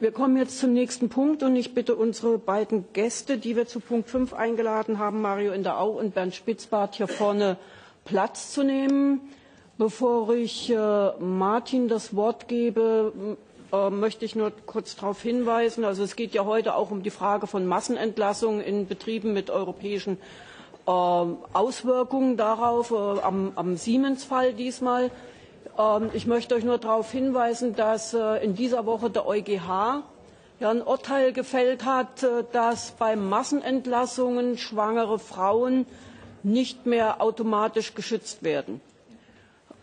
Wir kommen jetzt zum nächsten Punkt und ich bitte unsere beiden Gäste, die wir zu Punkt 5 eingeladen haben, Mario Inderau und Bernd Spitzbart, hier vorne Platz zu nehmen. Bevor ich äh, Martin das Wort gebe, äh, möchte ich nur kurz darauf hinweisen, also es geht ja heute auch um die Frage von Massenentlassungen in Betrieben mit europäischen äh, Auswirkungen darauf, am, am Siemens-Fall diesmal. Ähm, ich möchte euch nur darauf hinweisen, dass äh, in dieser Woche der EuGH ein Urteil gefällt hat, äh, dass bei Massenentlassungen schwangere Frauen nicht mehr automatisch geschützt werden.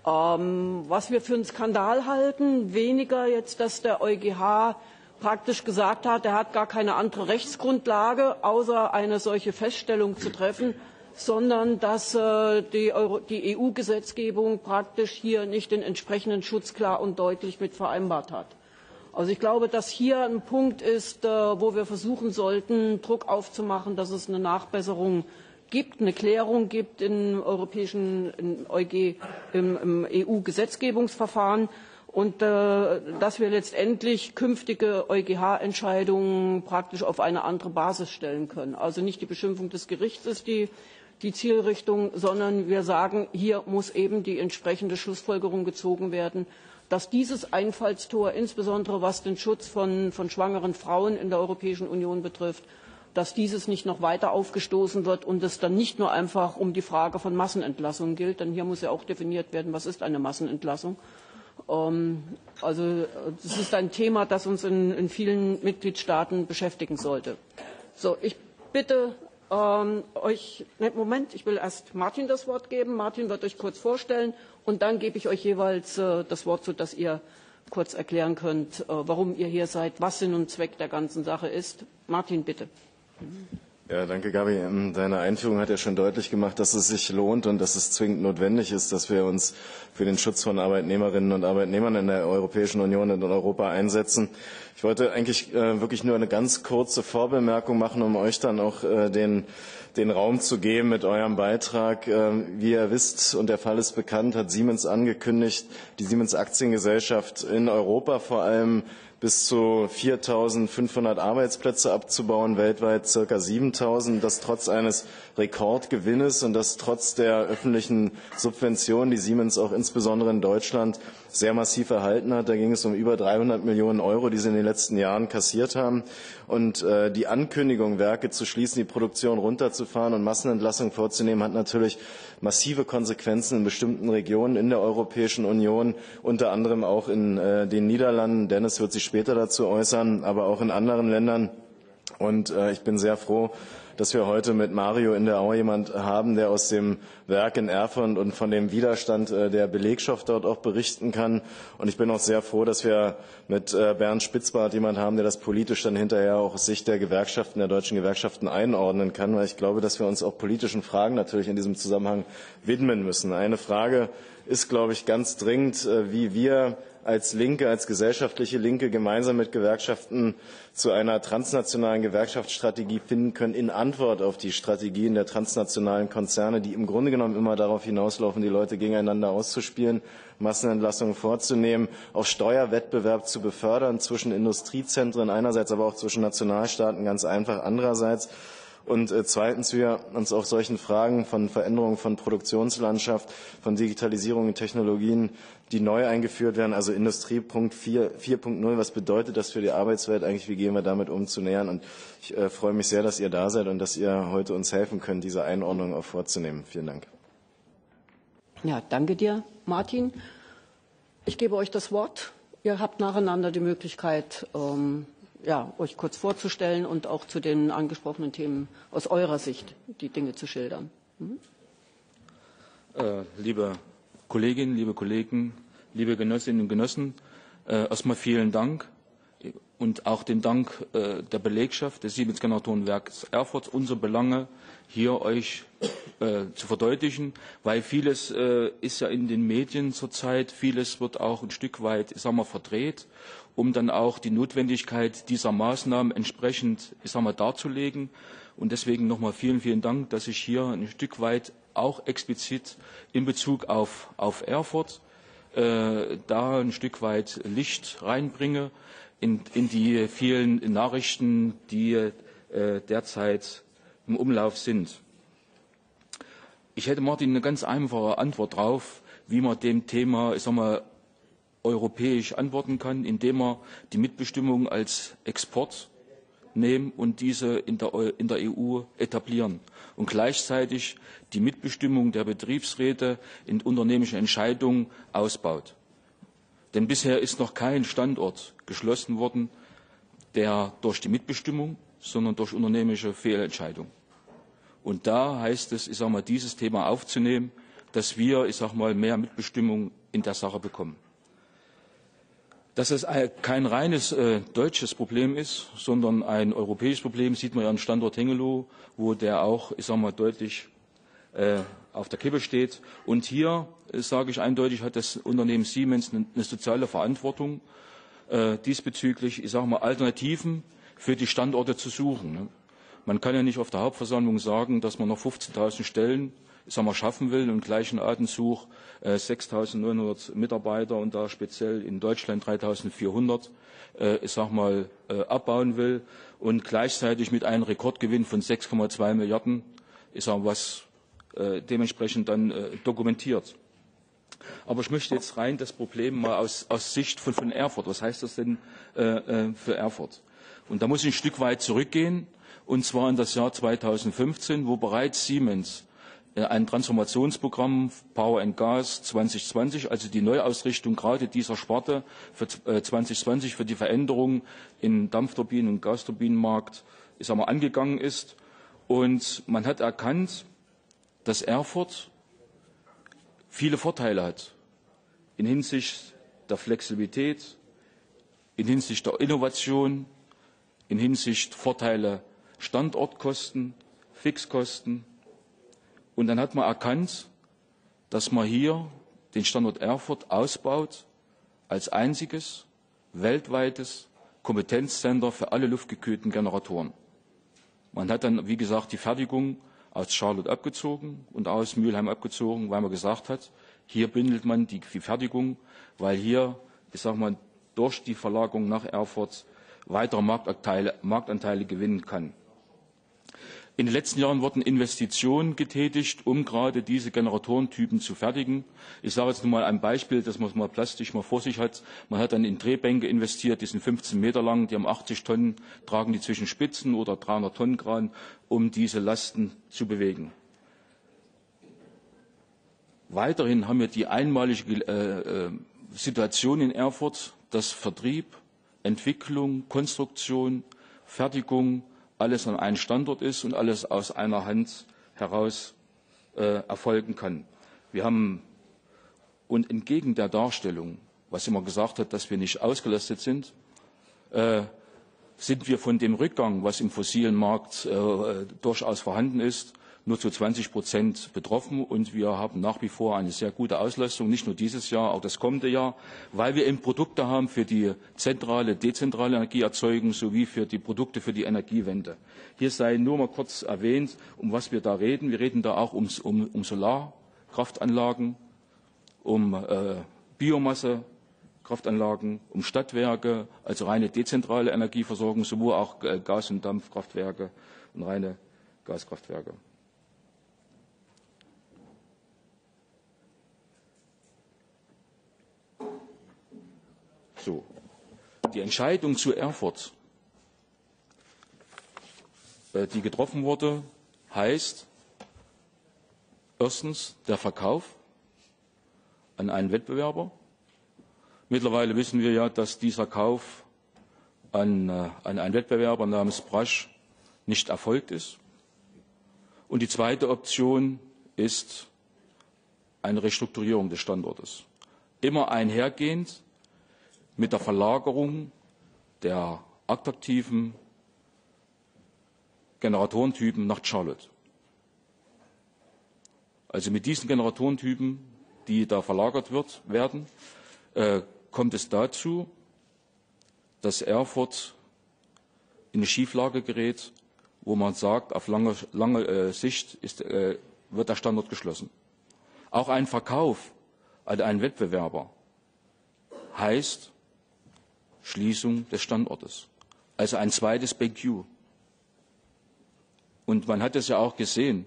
Ähm, was wir für einen Skandal halten, weniger jetzt, dass der EuGH praktisch gesagt hat, er hat gar keine andere Rechtsgrundlage, außer eine solche Feststellung zu treffen, sondern dass äh, die, EU-Gesetzgebung praktisch hier nicht den entsprechenden Schutz klar und deutlich mit vereinbart hat. Also ich glaube, dass hier ein Punkt ist, äh, wo wir versuchen sollten, Druck aufzumachen, dass es eine Nachbesserung gibt, eine Klärung gibt im europäischen im im, im EU-Gesetzgebungsverfahren und äh, dass wir letztendlich künftige EuGH-Entscheidungen praktisch auf eine andere Basis stellen können. Also nicht die Beschimpfung des Gerichts ist die die Zielrichtung, sondern wir sagen, hier muss eben die entsprechende Schlussfolgerung gezogen werden, dass dieses Einfallstor, insbesondere was den Schutz von, von schwangeren Frauen in der Europäischen Union betrifft, dass dieses nicht noch weiter aufgestoßen wird und es dann nicht nur einfach um die Frage von Massenentlassungen gilt, denn hier muss ja auch definiert werden, was ist eine Massenentlassung. Ähm, also das ist ein Thema, das uns in, in vielen Mitgliedstaaten beschäftigen sollte. So, ich bitte ähm, euch, ne, Moment, ich will erst Martin das Wort geben. Martin wird euch kurz vorstellen und dann gebe ich euch jeweils äh, das Wort, sodass ihr kurz erklären könnt, äh, warum ihr hier seid, was Sinn und Zweck der ganzen Sache ist. Martin, bitte. Ja, danke, Gabi. Ähm, deine Einführung hat ja schon deutlich gemacht, dass es sich lohnt und dass es zwingend notwendig ist, dass wir uns für den Schutz von Arbeitnehmerinnen und Arbeitnehmern in der Europäischen Union und in Europa einsetzen. Ich wollte eigentlich äh, wirklich nur eine ganz kurze Vorbemerkung machen, um euch dann auch äh, den, den Raum zu geben mit eurem Beitrag. Äh, wie ihr wisst, und der Fall ist bekannt, hat Siemens angekündigt, die Siemens Aktiengesellschaft in Europa vor allem bis zu 4.500 Arbeitsplätze abzubauen, weltweit circa 7.000, das trotz eines Rekordgewinnes und das trotz der öffentlichen Subventionen, die Siemens auch insbesondere in Deutschland sehr massiv erhalten hat. Da ging es um über 300 Millionen Euro, die sie in den letzten Jahren kassiert haben. Und äh, die Ankündigung, Werke zu schließen, die Produktion runterzufahren und Massenentlassungen vorzunehmen, hat natürlich massive Konsequenzen in bestimmten Regionen in der Europäischen Union, unter anderem auch in äh, den Niederlanden. Dennis wird sich später dazu äußern, aber auch in anderen Ländern. Und äh, ich bin sehr froh, dass wir heute mit Mario in der Au jemand haben, der aus dem Werk in Erfurt und von dem Widerstand äh, der Belegschaft dort auch berichten kann. Und ich bin auch sehr froh, dass wir mit äh, Bernd Spitzbart jemand haben, der das politisch dann hinterher auch aus Sicht der Gewerkschaften, der deutschen Gewerkschaften einordnen kann, weil ich glaube, dass wir uns auch politischen Fragen natürlich in diesem Zusammenhang widmen müssen. Eine Frage ist, glaube ich, ganz dringend, äh, wie wir als Linke, als gesellschaftliche Linke gemeinsam mit Gewerkschaften zu einer transnationalen Gewerkschaftsstrategie finden können in Antwort auf die Strategien der transnationalen Konzerne, die im Grunde genommen immer darauf hinauslaufen, die Leute gegeneinander auszuspielen, Massenentlassungen vorzunehmen, auch Steuerwettbewerb zu befördern zwischen Industriezentren einerseits, aber auch zwischen Nationalstaaten ganz einfach andererseits. Und äh, zweitens, wir uns auf solchen Fragen von Veränderungen von Produktionslandschaft, von Digitalisierung und Technologien, die neu eingeführt werden, also Industriepunkt 4.0, was bedeutet das für die Arbeitswelt eigentlich, wie gehen wir damit um, zu nähern. Und ich äh, freue mich sehr, dass ihr da seid und dass ihr heute uns helfen könnt, diese Einordnung auch vorzunehmen. Vielen Dank. Ja, danke dir, Martin. Ich gebe euch das Wort. Ihr habt nacheinander die Möglichkeit, ähm, ja, euch kurz vorzustellen und auch zu den angesprochenen Themen aus eurer Sicht die Dinge zu schildern. Mhm. Äh, liebe Kolleginnen, liebe Kollegen, liebe Genossinnen und Genossen, äh, erstmal vielen Dank und auch den Dank äh, der Belegschaft des Siemens Generatorenwerks Erfurt, unsere Belange hier euch äh, zu verdeutlichen, weil vieles äh, ist ja in den Medien zurzeit, vieles wird auch ein Stück weit, ich sag mal, verdreht um dann auch die Notwendigkeit dieser Maßnahmen entsprechend ich sag mal, darzulegen. Und deswegen nochmal vielen, vielen Dank, dass ich hier ein Stück weit auch explizit in Bezug auf, auf Erfurt äh, da ein Stück weit Licht reinbringe in, in die vielen Nachrichten, die äh, derzeit im Umlauf sind. Ich hätte Martin eine ganz einfache Antwort drauf, wie man dem Thema, ich sag mal, europäisch antworten kann, indem man die Mitbestimmung als Export nehmen und diese in der, in der EU etablieren und gleichzeitig die Mitbestimmung der Betriebsräte in unternehmischen Entscheidungen ausbaut. Denn bisher ist noch kein Standort geschlossen worden, der durch die Mitbestimmung, sondern durch unternehmische Fehlentscheidung. Und da heißt es, ich sage mal, dieses Thema aufzunehmen, dass wir, ich sage mal, mehr Mitbestimmung in der Sache bekommen. Dass es kein reines äh, deutsches Problem ist, sondern ein europäisches Problem, sieht man ja am Standort Hengelo, wo der auch, ich sage mal, deutlich äh, auf der Kippe steht. Und hier, äh, sage ich eindeutig, hat das Unternehmen Siemens eine, eine soziale Verantwortung, äh, diesbezüglich, ich sage mal, Alternativen für die Standorte zu suchen. Ne? Man kann ja nicht auf der Hauptversammlung sagen, dass man noch 15.000 Stellen sagen wir, schaffen will und gleichen Atemzug äh, 6.900 Mitarbeiter und da speziell in Deutschland 3.400 äh, ich sag mal, äh, abbauen will und gleichzeitig mit einem Rekordgewinn von 6,2 Milliarden, ich sag, was äh, dementsprechend dann äh, dokumentiert. Aber ich möchte jetzt rein das Problem mal aus, aus Sicht von, von Erfurt. Was heißt das denn äh, äh für Erfurt? Und da muss ich ein Stück weit zurückgehen, und zwar in das Jahr 2015, wo bereits Siemens ein Transformationsprogramm Power and Gas 2020, also die Neuausrichtung gerade dieser Sparte für 2020 äh, für die Veränderung im Dampfturbinen- und Gasturbinenmarkt ich sag mal, angegangen ist. Und man hat erkannt, dass Erfurt viele Vorteile hat in Hinsicht der Flexibilität, in Hinsicht der Innovation, in Hinsicht Vorteile Standortkosten, Fixkosten, Und dann hat man erkannt, dass man hier den Standort Erfurt ausbaut als einziges weltweites Kompetenzcenter für alle luftgekühlten Generatoren. Man hat dann, wie gesagt, die Fertigung aus Charlotte abgezogen und aus Mülheim abgezogen, weil man gesagt hat, hier bündelt man die, die Fertigung, weil hier, ich sage mal, durch die Verlagerung nach Erfurt weitere Marktanteile, Marktanteile gewinnen kann. In den letzten Jahren wurden Investitionen getätigt, um gerade diese Generatorentypen zu fertigen. Ich sage jetzt nur mal ein Beispiel, dass man es mal plastisch mal vor sich hat. Man hat dann in Drehbänke investiert, die sind 15 Meter lang, die haben 80 Tonnen, tragen die zwischen Spitzen oder 300 Tonnen Kran, um diese Lasten zu bewegen. Weiterhin haben wir die einmalige äh, äh Situation in Erfurt, dass Vertrieb, Entwicklung, Konstruktion, Fertigung alles an einem Standort ist und alles aus einer Hand heraus äh, erfolgen kann. Wir haben und entgegen der Darstellung, was immer gesagt hat, dass wir nicht ausgelastet sind, äh, sind wir von dem Rückgang, was im fossilen Markt äh, durchaus vorhanden ist, nur zu 20 Prozent betroffen und wir haben nach wie vor eine sehr gute Auslastung, nicht nur dieses Jahr, auch das kommende Jahr, weil wir eben Produkte haben für die zentrale, dezentrale Energieerzeugung sowie für die Produkte für die Energiewende. Hier sei nur mal kurz erwähnt, um was wir da reden. Wir reden da auch um, um, um Solarkraftanlagen, um äh, Biomasse, Kraftanlagen, um Stadtwerke, also reine dezentrale Energieversorgung, sowohl auch äh, Gas- und Dampfkraftwerke und reine Gaskraftwerke. So. Die Entscheidung zu Erfurt, äh, die getroffen wurde, heißt erstens der Verkauf an einen Wettbewerber. Mittlerweile wissen wir ja, dass dieser Kauf an, äh, an einen Wettbewerber namens Brasch nicht erfolgt ist. Und die zweite Option ist eine Restrukturierung des Standortes. Immer einhergehend mit der Verlagerung der attraktiven Generatorentypen nach Charlotte. Also mit diesen Generatorentypen, die da verlagert wird, werden, äh, kommt es dazu, dass Erfurt in eine Schieflage gerät, wo man sagt, auf lange, lange äh, Sicht ist, äh, wird der Standort geschlossen. Auch ein Verkauf an einen Wettbewerber heißt Schließung des Standortes. Also ein zweites BenQ. Und man hat es ja auch gesehen,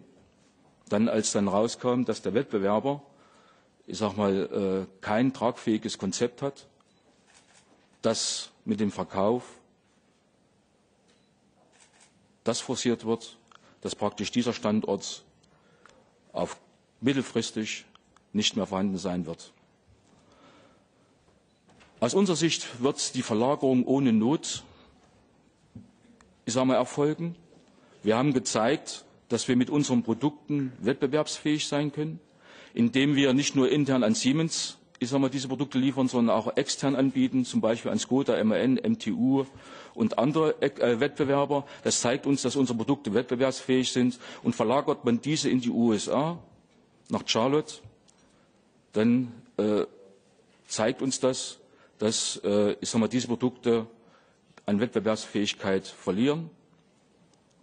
dann als dann rauskam, dass der Wettbewerber, ich sag mal, äh, kein tragfähiges Konzept hat, dass mit dem Verkauf das forciert wird, dass praktisch dieser Standort auf mittelfristig nicht mehr vorhanden sein wird. Aus unserer Sicht wird die Verlagerung ohne Not ich sage mal, erfolgen. Wir haben gezeigt, dass wir mit unseren Produkten wettbewerbsfähig sein können, indem wir nicht nur intern an Siemens ich sage mal, diese Produkte liefern, sondern auch extern anbieten, zum Beispiel an Skoda, MAN, MTU und andere äh, Wettbewerber. Das zeigt uns, dass unsere Produkte wettbewerbsfähig sind. Und verlagert man diese in die USA, nach Charlotte, dann äh, zeigt uns das, dass äh, ich sage mal, diese Produkte an Wettbewerbsfähigkeit verlieren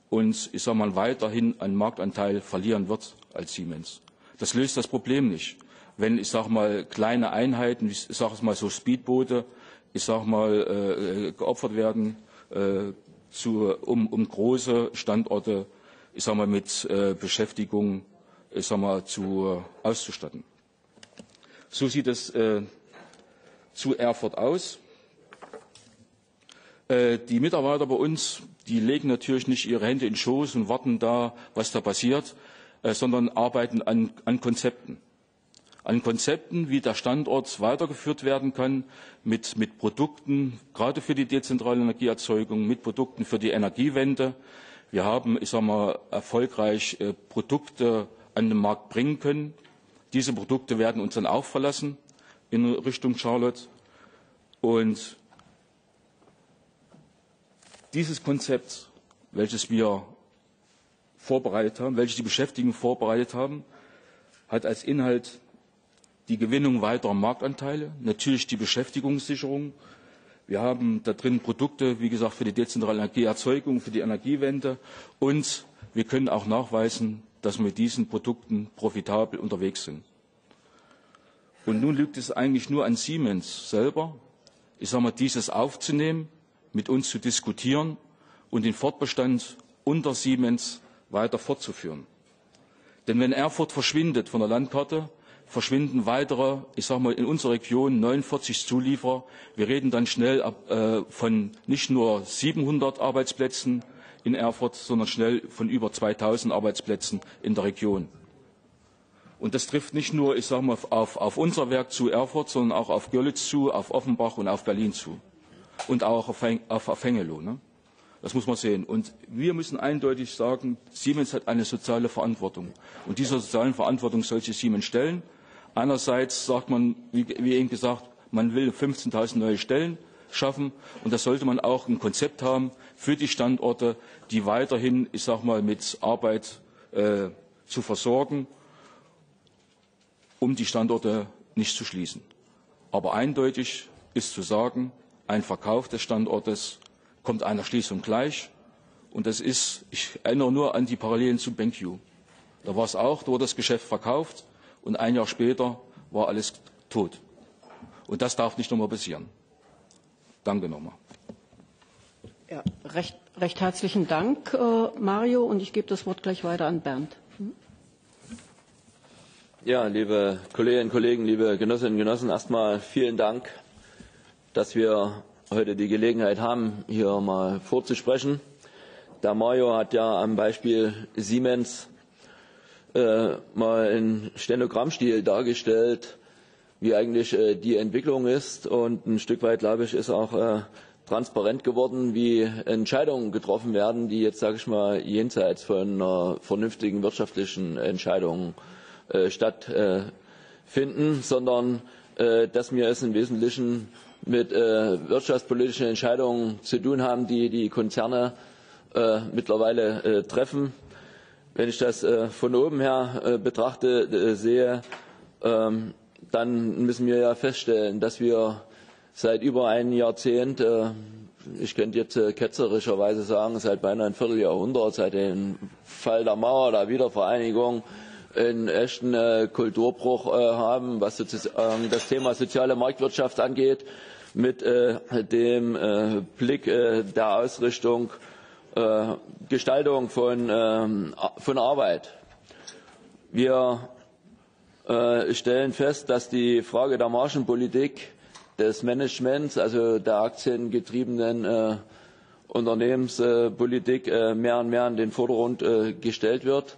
und ich sage mal, weiterhin an Marktanteil verlieren wird als Siemens. Das löst das Problem nicht. Wenn, ich sage mal, kleine Einheiten, ich sage es mal so Speedboote, ich sage mal, äh, geopfert werden, äh, zu, um, um große Standorte, ich sage mal, mit äh, Beschäftigung, ich sage mal, zu, äh, auszustatten. So sieht es äh, zu Erfurt aus. Äh, die Mitarbeiter bei uns, die legen natürlich nicht ihre Hände in den Schoß und warten da, was da passiert, äh, sondern arbeiten an, an Konzepten. An Konzepten, wie der Standort weitergeführt werden kann, mit, mit Produkten, gerade für die dezentrale Energieerzeugung, mit Produkten für die Energiewende. Wir haben, ich sage mal, erfolgreich äh, Produkte an den Markt bringen können. Diese Produkte werden uns dann auch verlassen in Richtung Charlotte. Und dieses Konzept, welches wir vorbereitet haben, welches die Beschäftigten vorbereitet haben, hat als Inhalt die Gewinnung weiterer Marktanteile, natürlich die Beschäftigungssicherung. Wir haben da drin Produkte, wie gesagt, für die dezentrale Energieerzeugung, für die Energiewende und wir können auch nachweisen, dass wir mit diesen Produkten profitabel unterwegs sind. Und nun liegt es eigentlich nur an Siemens selber, ich sage mal, dieses aufzunehmen, mit uns zu diskutieren und den Fortbestand unter Siemens weiter fortzuführen. Denn wenn Erfurt verschwindet von der Landkarte, verschwinden weitere, ich sage mal in unserer Region 49 Zulieferer. Wir reden dann schnell äh, von nicht nur 700 Arbeitsplätzen in Erfurt, sondern schnell von über 2000 Arbeitsplätzen in der Region. Und das trifft nicht nur, ich sage mal, auf, auf unser Werk zu Erfurt, sondern auch auf Görlitz zu, auf Offenbach und auf Berlin zu und auch auf, auf, auf Hengelo. Ne? Das muss man sehen. Und wir müssen eindeutig sagen, Siemens hat eine soziale Verantwortung. Und dieser sozialen Verantwortung soll sich Siemens stellen. Einerseits sagt man, wie, wie eben gesagt, man will 15.000 neue Stellen schaffen. Und da sollte man auch ein Konzept haben für die Standorte, die weiterhin, ich sage mal, mit Arbeit äh, zu versorgen, um die Standorte nicht zu schließen. Aber eindeutig ist zu sagen, ein Verkauf des Standortes kommt einer Schließung gleich. Und das ist, ich erinnere nur an die Parallelen zu BenQ. Da war es auch, da wurde das Geschäft verkauft und ein Jahr später war alles tot. Und das darf nicht nochmal passieren. Danke nochmal. Ja, recht, recht herzlichen Dank, äh, Mario. Und ich gebe das Wort gleich weiter an Bernd. Ja, liebe Kolleginnen und Kollegen, liebe Genossinnen und Genossen, erstmal vielen Dank, dass wir heute die Gelegenheit haben, hier mal vorzusprechen. Der Mario hat ja am Beispiel Siemens äh, mal in Stenogrammstil dargestellt, wie eigentlich äh, die Entwicklung ist. Und ein Stück weit, glaube ich, ist auch äh, transparent geworden, wie Entscheidungen getroffen werden, die jetzt, sage ich mal, jenseits von einer vernünftigen wirtschaftlichen Entscheidungen äh, stattfinden, sondern äh, dass wir es im Wesentlichen mit äh, wirtschaftspolitischen Entscheidungen zu tun haben, die die Konzerne äh, mittlerweile äh, treffen. Wenn ich das äh, von oben her äh, betrachte, äh, sehe, ähm, dann müssen wir ja feststellen, dass wir seit über einem Jahrzehnt, ich könnte jetzt ketzerischerweise sagen, seit beinahe ein Vierteljahrhundert, seit dem Fall der Mauer, der Wiedervereinigung, einen echten äh, Kulturbruch äh, haben, was sozusagen das Thema soziale Marktwirtschaft angeht, mit äh, dem Blick der Ausrichtung Gestaltung von, ähm, von Arbeit. Wir stellen fest, dass die Frage der Margenpolitik des Managements, also der aktiengetriebenen äh, Unternehmenspolitik, äh, mehr und mehr in den Vordergrund äh, gestellt wird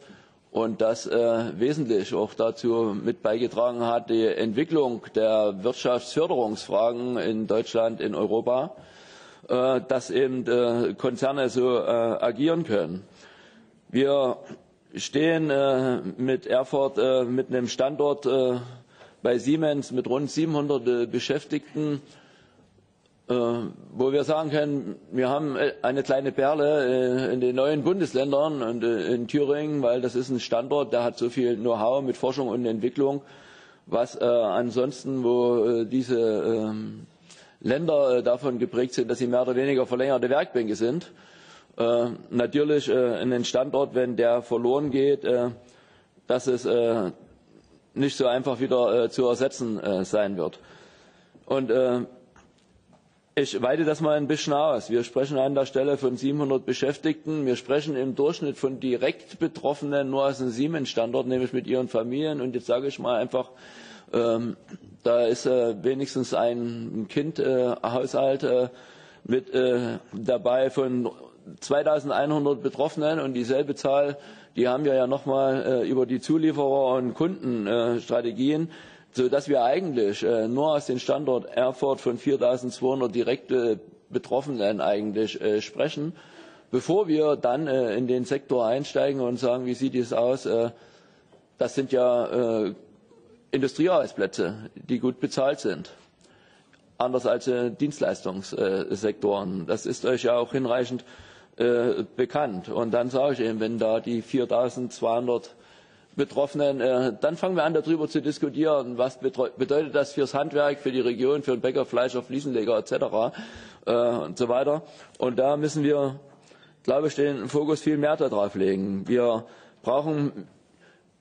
und das äh, wesentlich auch dazu mit beigetragen hat, die Entwicklung der Wirtschaftsförderungsfragen in Deutschland, in Europa, äh, dass eben äh, Konzerne so äh, agieren können. Wir stehen äh, mit Erfurt äh, mit einem Standort äh, bei Siemens mit rund 700 äh, Beschäftigten wo wir sagen können, wir haben äh, eine kleine Perle äh, in den neuen Bundesländern und in Thüringen, weil das ist ein Standort, der hat so viel Know-how mit Forschung und Entwicklung, was äh, ansonsten, wo äh, diese äh, Länder davon geprägt sind, dass sie mehr oder weniger verlängerte Werkbänke sind. Äh, natürlich äh, einen Standort, wenn der verloren geht, äh, dass es äh, nicht so einfach wieder äh, zu ersetzen äh, sein wird. Und äh, Ich weite das mal ein bisschen aus. Wir sprechen an der Stelle von 700 Beschäftigten. Wir sprechen im Durchschnitt von direkt Betroffenen nur aus dem Siemens-Standort, nämlich mit ihren Familien. Und jetzt sage ich mal einfach, ähm, da ist äh, wenigstens ein Kindhaushalt äh, äh, mit äh, dabei von 2100 Betroffenen und dieselbe Zahl, die haben wir ja nochmal äh, über die Zulieferer- und Kundenstrategien. Äh, sodass wir eigentlich äh, nur aus dem Standort Erfurt von 4.200 direkte Betroffenen eigentlich äh, sprechen, bevor wir dann äh, in den Sektor einsteigen und sagen, wie sieht es aus? Äh, das sind ja äh, Industriearbeitsplätze, die gut bezahlt sind. Anders als äh, Dienstleistungssektoren. Das ist euch ja auch hinreichend äh, bekannt. Und dann sage ich eben, wenn da die 4.200 Betroffenen. Äh, dann fangen wir an, darüber zu diskutieren, was bedeutet das fürs Handwerk, für die Region, für den Bäcker, Fleischer, Fliesenleger etc. Äh, und so weiter. Und da müssen wir, glaube ich, den Fokus viel mehr darauf legen. Wir brauchen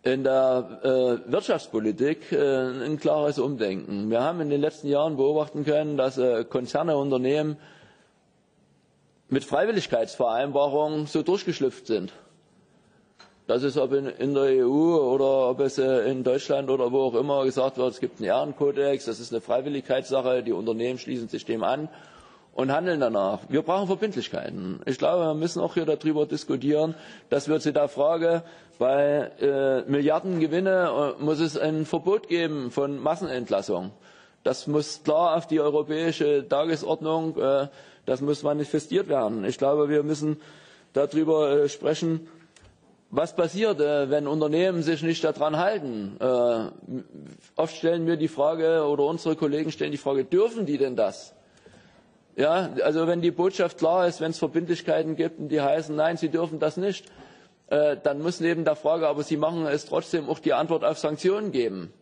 in der äh, Wirtschaftspolitik ein klares Umdenken. Wir haben in den letzten Jahren beobachten können, dass äh, Konzerne, Unternehmen mit Freiwilligkeitsvereinbarungen so durchgeschlüpft sind Das ist, ob in, in der EU oder ob es äh, in Deutschland oder wo auch immer gesagt wird, es gibt einen Ehrenkodex, das ist eine Freiwilligkeitssache, die Unternehmen schließen sich dem an und handeln danach. Wir brauchen Verbindlichkeiten. Ich glaube, wir müssen auch hier darüber diskutieren, dass wir zu der Frage, bei äh, Milliardengewinne äh, muss es ein Verbot geben von Massenentlassung. Das muss klar auf die europäische Tagesordnung, äh, das muss manifestiert werden. Ich glaube, wir müssen darüber äh, sprechen, Was passiert, äh, wenn Unternehmen sich nicht daran halten? Äh, oft stellen wir die Frage oder unsere Kollegen stellen die Frage, dürfen die denn das? Ja, also wenn die Botschaft klar ist, wenn es Verbindlichkeiten gibt und die heißen, nein, sie dürfen das nicht, äh, dann muss neben der Frage, aber sie machen es trotzdem auch die Antwort auf Sanktionen geben.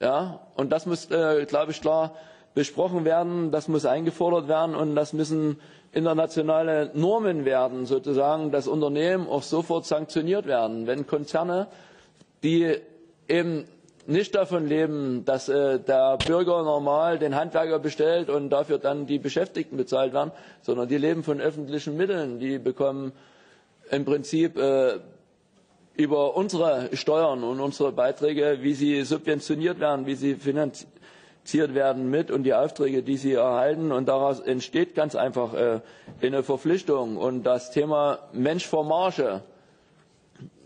Ja, und das muss, glaube ich, klar besprochen werden, das muss eingefordert werden und das müssen internationale Normen werden, sozusagen, dass Unternehmen auch sofort sanktioniert werden. Wenn Konzerne, die eben nicht davon leben, dass äh, der Bürger normal den Handwerker bestellt und dafür dann die Beschäftigten bezahlt werden, sondern die leben von öffentlichen Mitteln. Die bekommen im Prinzip äh, über unsere Steuern und unsere Beiträge, wie sie subventioniert werden, wie sie finanziert finanziert werden mit und die Aufträge, die sie erhalten. Und daraus entsteht ganz einfach äh, eine Verpflichtung. Und das Thema Mensch vor Marge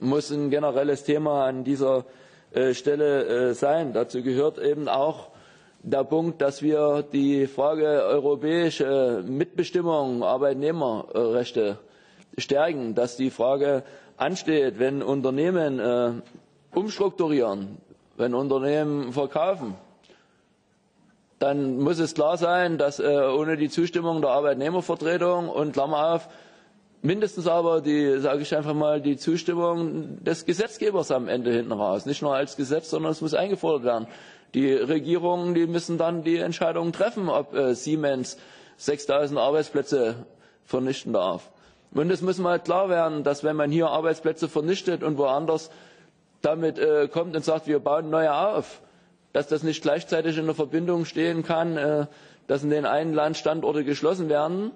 muss ein generelles Thema an dieser äh, Stelle äh, sein. Dazu gehört eben auch der Punkt, dass wir die Frage europäische Mitbestimmung, Arbeitnehmerrechte stärken, dass die Frage ansteht, wenn Unternehmen äh, umstrukturieren, wenn Unternehmen verkaufen, dann muss es klar sein, dass äh, ohne die Zustimmung der Arbeitnehmervertretung und Klammer auf, mindestens aber die, sage ich einfach mal, die Zustimmung des Gesetzgebers am Ende hinten raus. Nicht nur als Gesetz, sondern es muss eingefordert werden. Die Regierungen, die müssen dann die Entscheidung treffen, ob äh, Siemens 6000 Arbeitsplätze vernichten darf. Und es muss mal klar werden, dass wenn man hier Arbeitsplätze vernichtet und woanders damit äh, kommt und sagt, wir bauen neue auf, dass das nicht gleichzeitig in der Verbindung stehen kann, äh, dass in den einen Land Standorte geschlossen werden,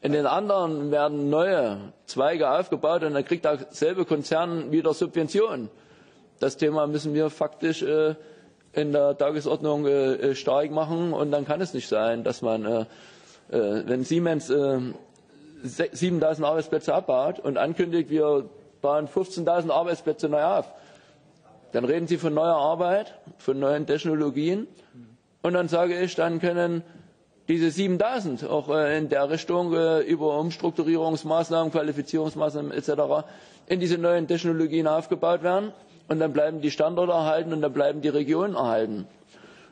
in den anderen werden neue Zweige aufgebaut und dann kriegt derselbe Konzern wieder Subventionen. Das Thema müssen wir faktisch äh, in der Tagesordnung äh, stark machen und dann kann es nicht sein, dass man, wenn Siemens äh, 7000 Arbeitsplätze abbaut und ankündigt, wir bauen 15.000 Arbeitsplätze neu auf, dann reden Sie von neuer Arbeit, von neuen Technologien und dann sage ich, dann können diese 7000 auch äh, in der Richtung äh, über Umstrukturierungsmaßnahmen, Qualifizierungsmaßnahmen etc. in diese neuen Technologien aufgebaut werden. Und dann bleiben die Standorte erhalten und dann bleiben die Regionen erhalten.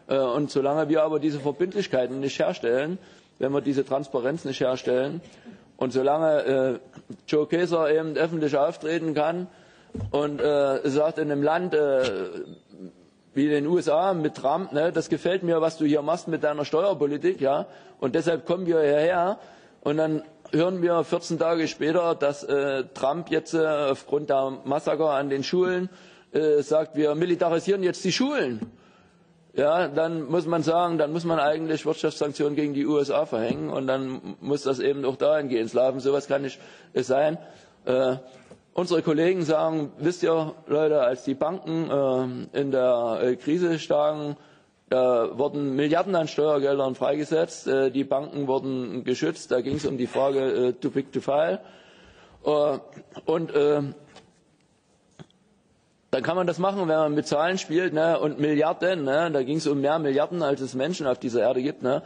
Äh, und solange wir aber diese Verbindlichkeiten nicht herstellen, wenn wir diese Transparenz nicht herstellen und solange Joe Kaeser eben öffentlich auftreten kann und sagt in einem Land, wie in den USA mit Trump, ne, das gefällt mir, was du hier machst mit deiner Steuerpolitik, ja, und deshalb kommen wir hierher und dann hören wir 14 Tage später, dass äh, Trump jetzt äh, aufgrund der Massaker an den Schulen äh, sagt, wir militarisieren jetzt die Schulen. Ja, dann muss man sagen, dann muss man eigentlich Wirtschaftssanktionen gegen die USA verhängen und dann muss das eben auch dahingehend laufen. Sowas kann nicht sein. Äh, Unsere Kollegen sagen, wisst ihr, Leute, als die Banken äh, in der äh, Krise staken, da wurden Milliarden an Steuergeldern freigesetzt, äh, die Banken wurden geschützt, da ging es um die Frage äh, too big to fail. Äh, und äh, dann kann man das machen, wenn man mit Zahlen spielt ne? und Milliarden, ne? da ging es um mehr Milliarden, als es Menschen auf dieser Erde gibt. Ne?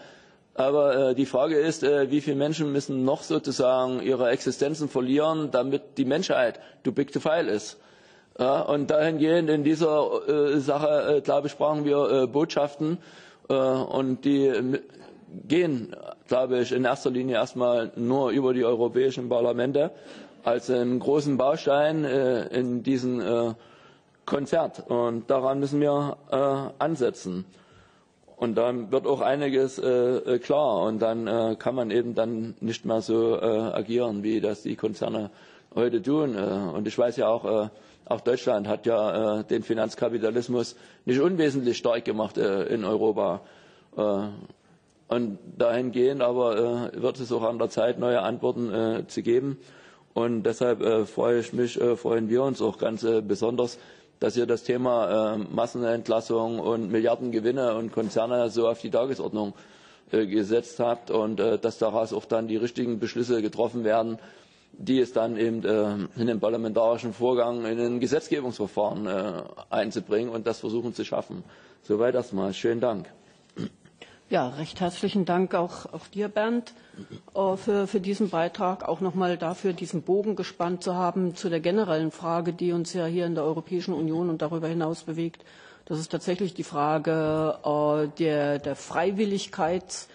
Aber äh, die Frage ist, äh, wie viele Menschen müssen noch sozusagen ihre Existenzen verlieren, damit die Menschheit too big to fail ist. Ja, und dahingehend in dieser äh, Sache, äh, glaube ich, brauchen wir äh, Botschaften äh, und die gehen, glaube ich, in erster Linie erstmal nur über die europäischen Parlamente als einen großen Baustein äh, in diesem äh, Konzert. Und daran müssen wir äh, ansetzen. Und dann wird auch einiges äh, äh, klar und dann äh, kann man eben dann nicht mehr so äh, agieren, wie das die Konzerne heute tun. Äh, und ich weiß ja auch, äh, auch Deutschland hat ja den Finanzkapitalismus nicht unwesentlich stark gemacht in Europa. Und dahingehend aber wird es auch an der Zeit, neue Antworten zu geben. Und deshalb freue ich mich, freuen wir uns auch ganz besonders, dass ihr das Thema äh, Massenentlassung und Milliardengewinne und Konzerne so auf die Tagesordnung äh, gesetzt habt und äh, dass daraus auch dann die richtigen Beschlüsse getroffen werden, die es dann eben äh, in den parlamentarischen Vorgang, in ein Gesetzgebungsverfahren äh, einzubringen und das versuchen zu schaffen. Soweit erstmal. Schönen Dank. Ja, recht herzlichen Dank auch, auch dir, Bernd, äh, für, für diesen Beitrag, auch nochmal dafür, diesen Bogen gespannt zu haben zu der generellen Frage, die uns ja hier in der Europäischen Union und darüber hinaus bewegt. Das ist tatsächlich die Frage äh, der, der Freiwilligkeit,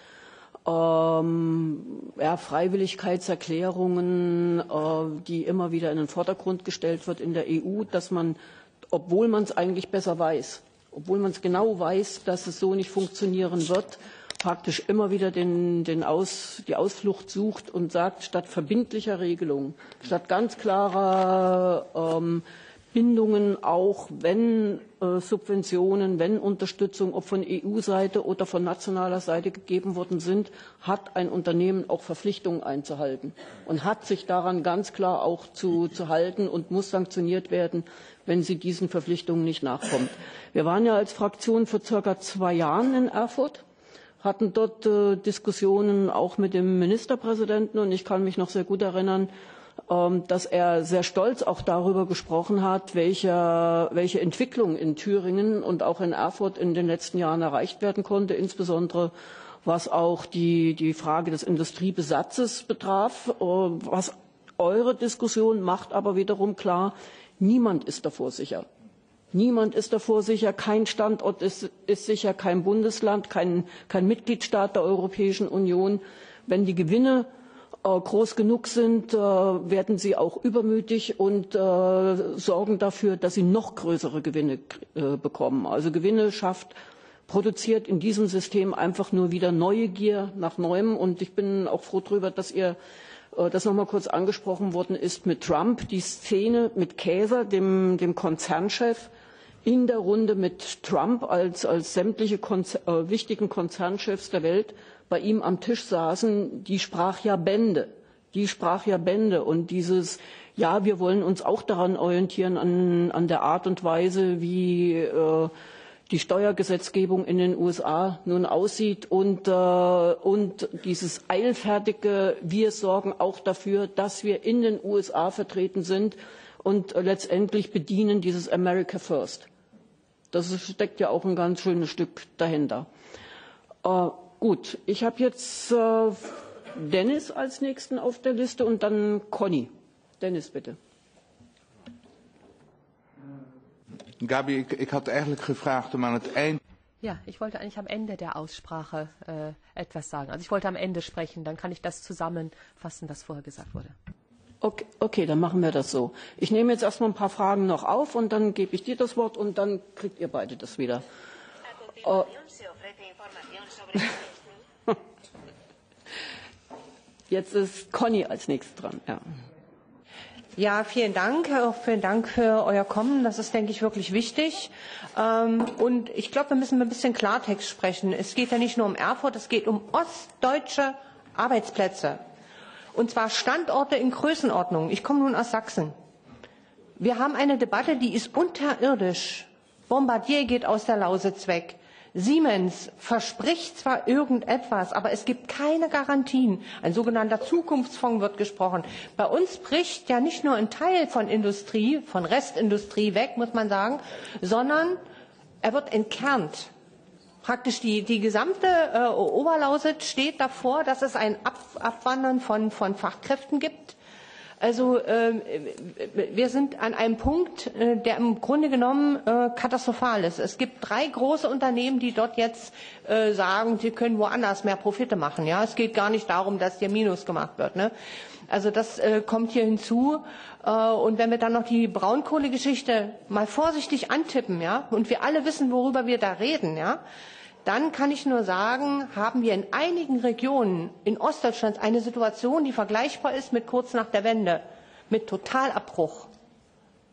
ähm, ja, Freiwilligkeitserklärungen, äh, die immer wieder in den Vordergrund gestellt wird in der EU, dass man, obwohl man es eigentlich besser weiß, obwohl man es genau weiß, dass es so nicht funktionieren wird, praktisch immer wieder den, den Aus, die Ausflucht sucht und sagt, statt verbindlicher Regelungen, statt ganz klarer ähm, Bindungen, auch wenn äh, Subventionen, wenn Unterstützung, ob von EU-Seite oder von nationaler Seite gegeben worden sind, hat ein Unternehmen auch Verpflichtungen einzuhalten und hat sich daran ganz klar auch zu, zu halten und muss sanktioniert werden, wenn sie diesen Verpflichtungen nicht nachkommt. Wir waren ja als Fraktion vor circa zwei Jahren in Erfurt hatten dort äh, Diskussionen auch mit dem Ministerpräsidenten und ich kann mich noch sehr gut erinnern, dass er sehr stolz auch darüber gesprochen hat, welche, welche Entwicklung in Thüringen und auch in Erfurt in den letzten Jahren erreicht werden konnte, insbesondere was auch die, die Frage des Industriebesatzes betraf, äh, was eure Diskussion macht aber wiederum klar, Niemand ist davor sicher. Niemand ist davor sicher, kein Standort ist, ist sicher, kein Bundesland, kein, kein Mitgliedstaat der Europäischen Union. Wenn die Gewinne groß genug sind, äh, werden sie auch übermütig und äh, sorgen dafür, dass sie noch größere Gewinne äh, bekommen. Also Gewinne schafft produziert in diesem System einfach nur wieder neue Gier nach Neuem. Und ich bin auch froh darüber, dass ihr Äh, das noch mal kurz angesprochen worden ist mit Trump, die Szene mit Käser, dem, dem Konzernchef, in der Runde mit Trump, als, als sämtliche Konzer äh, wichtigen Konzernchefs der Welt bei ihm am Tisch saßen, die sprach ja Bände. Die sprach ja Bände. Und dieses, ja, wir wollen uns auch daran orientieren, an, an der Art und Weise, wie äh, die Steuergesetzgebung in den USA nun aussieht und, äh, und dieses eilfertige, wir sorgen auch dafür, dass wir in den USA vertreten sind und äh, letztendlich bedienen dieses America First. Das steckt ja auch ein ganz schönes Stück dahinter. Äh, gut, ich habe jetzt äh, Dennis als nächsten auf der Liste und dann Conny. Dennis, bitte. Gabi, ik, ik had eigenlijk gevraagd om aan het eind. Ja, ich wollte eigentlich am Ende der Aussprache äh, etwas sagen. Also ich wollte am Ende sprechen, dann kann ich das zusammenfassen, was vorher gesagt wurde. Okay, okay, dann machen wir das so. Ich nehme jetzt erstmal ein paar Fragen noch auf und dann gebe ich dir das Wort und dann kriegt ihr beide das wieder. Uh, jetzt ist Conny als nächstes dran. Ja. Ja, vielen Dank. Auch vielen Dank für euer Kommen. Das ist, denke ich, wirklich wichtig. Ähm, und ich glaube, wir müssen ein bisschen Klartext sprechen. Es geht ja nicht nur um Erfurt, es geht um ostdeutsche Arbeitsplätze. Und zwar Standorte in Größenordnung. Ich komme nun aus Sachsen. Wir haben eine Debatte, die ist unterirdisch. Bombardier geht aus der Lausitz weg. Siemens verspricht zwar irgendetwas, aber es gibt keine Garantien. Ein sogenannter Zukunftsfonds wird gesprochen. Bei uns bricht ja nicht nur ein Teil von Industrie, von Restindustrie weg, muss man sagen, sondern er wird entkernt. Praktisch die, die gesamte äh, Oberlausitz steht davor, dass es ein Ab Abwandern von, von Fachkräften gibt Also äh, wir sind an einem Punkt, äh, der im Grunde genommen äh, katastrophal ist. Es gibt drei große Unternehmen, die dort jetzt äh, sagen, sie können woanders mehr Profite machen. Ja, es geht gar nicht darum, dass hier Minus gemacht wird. Ne? Also das äh, kommt hier hinzu. Äh, und wenn wir dann noch die Braunkohlegeschichte mal vorsichtig antippen, ja, und wir alle wissen, worüber wir da reden, ja, dann kann ich nur sagen, haben wir in einigen Regionen in Ostdeutschland eine Situation, die vergleichbar ist mit kurz nach der Wende, mit Totalabbruch.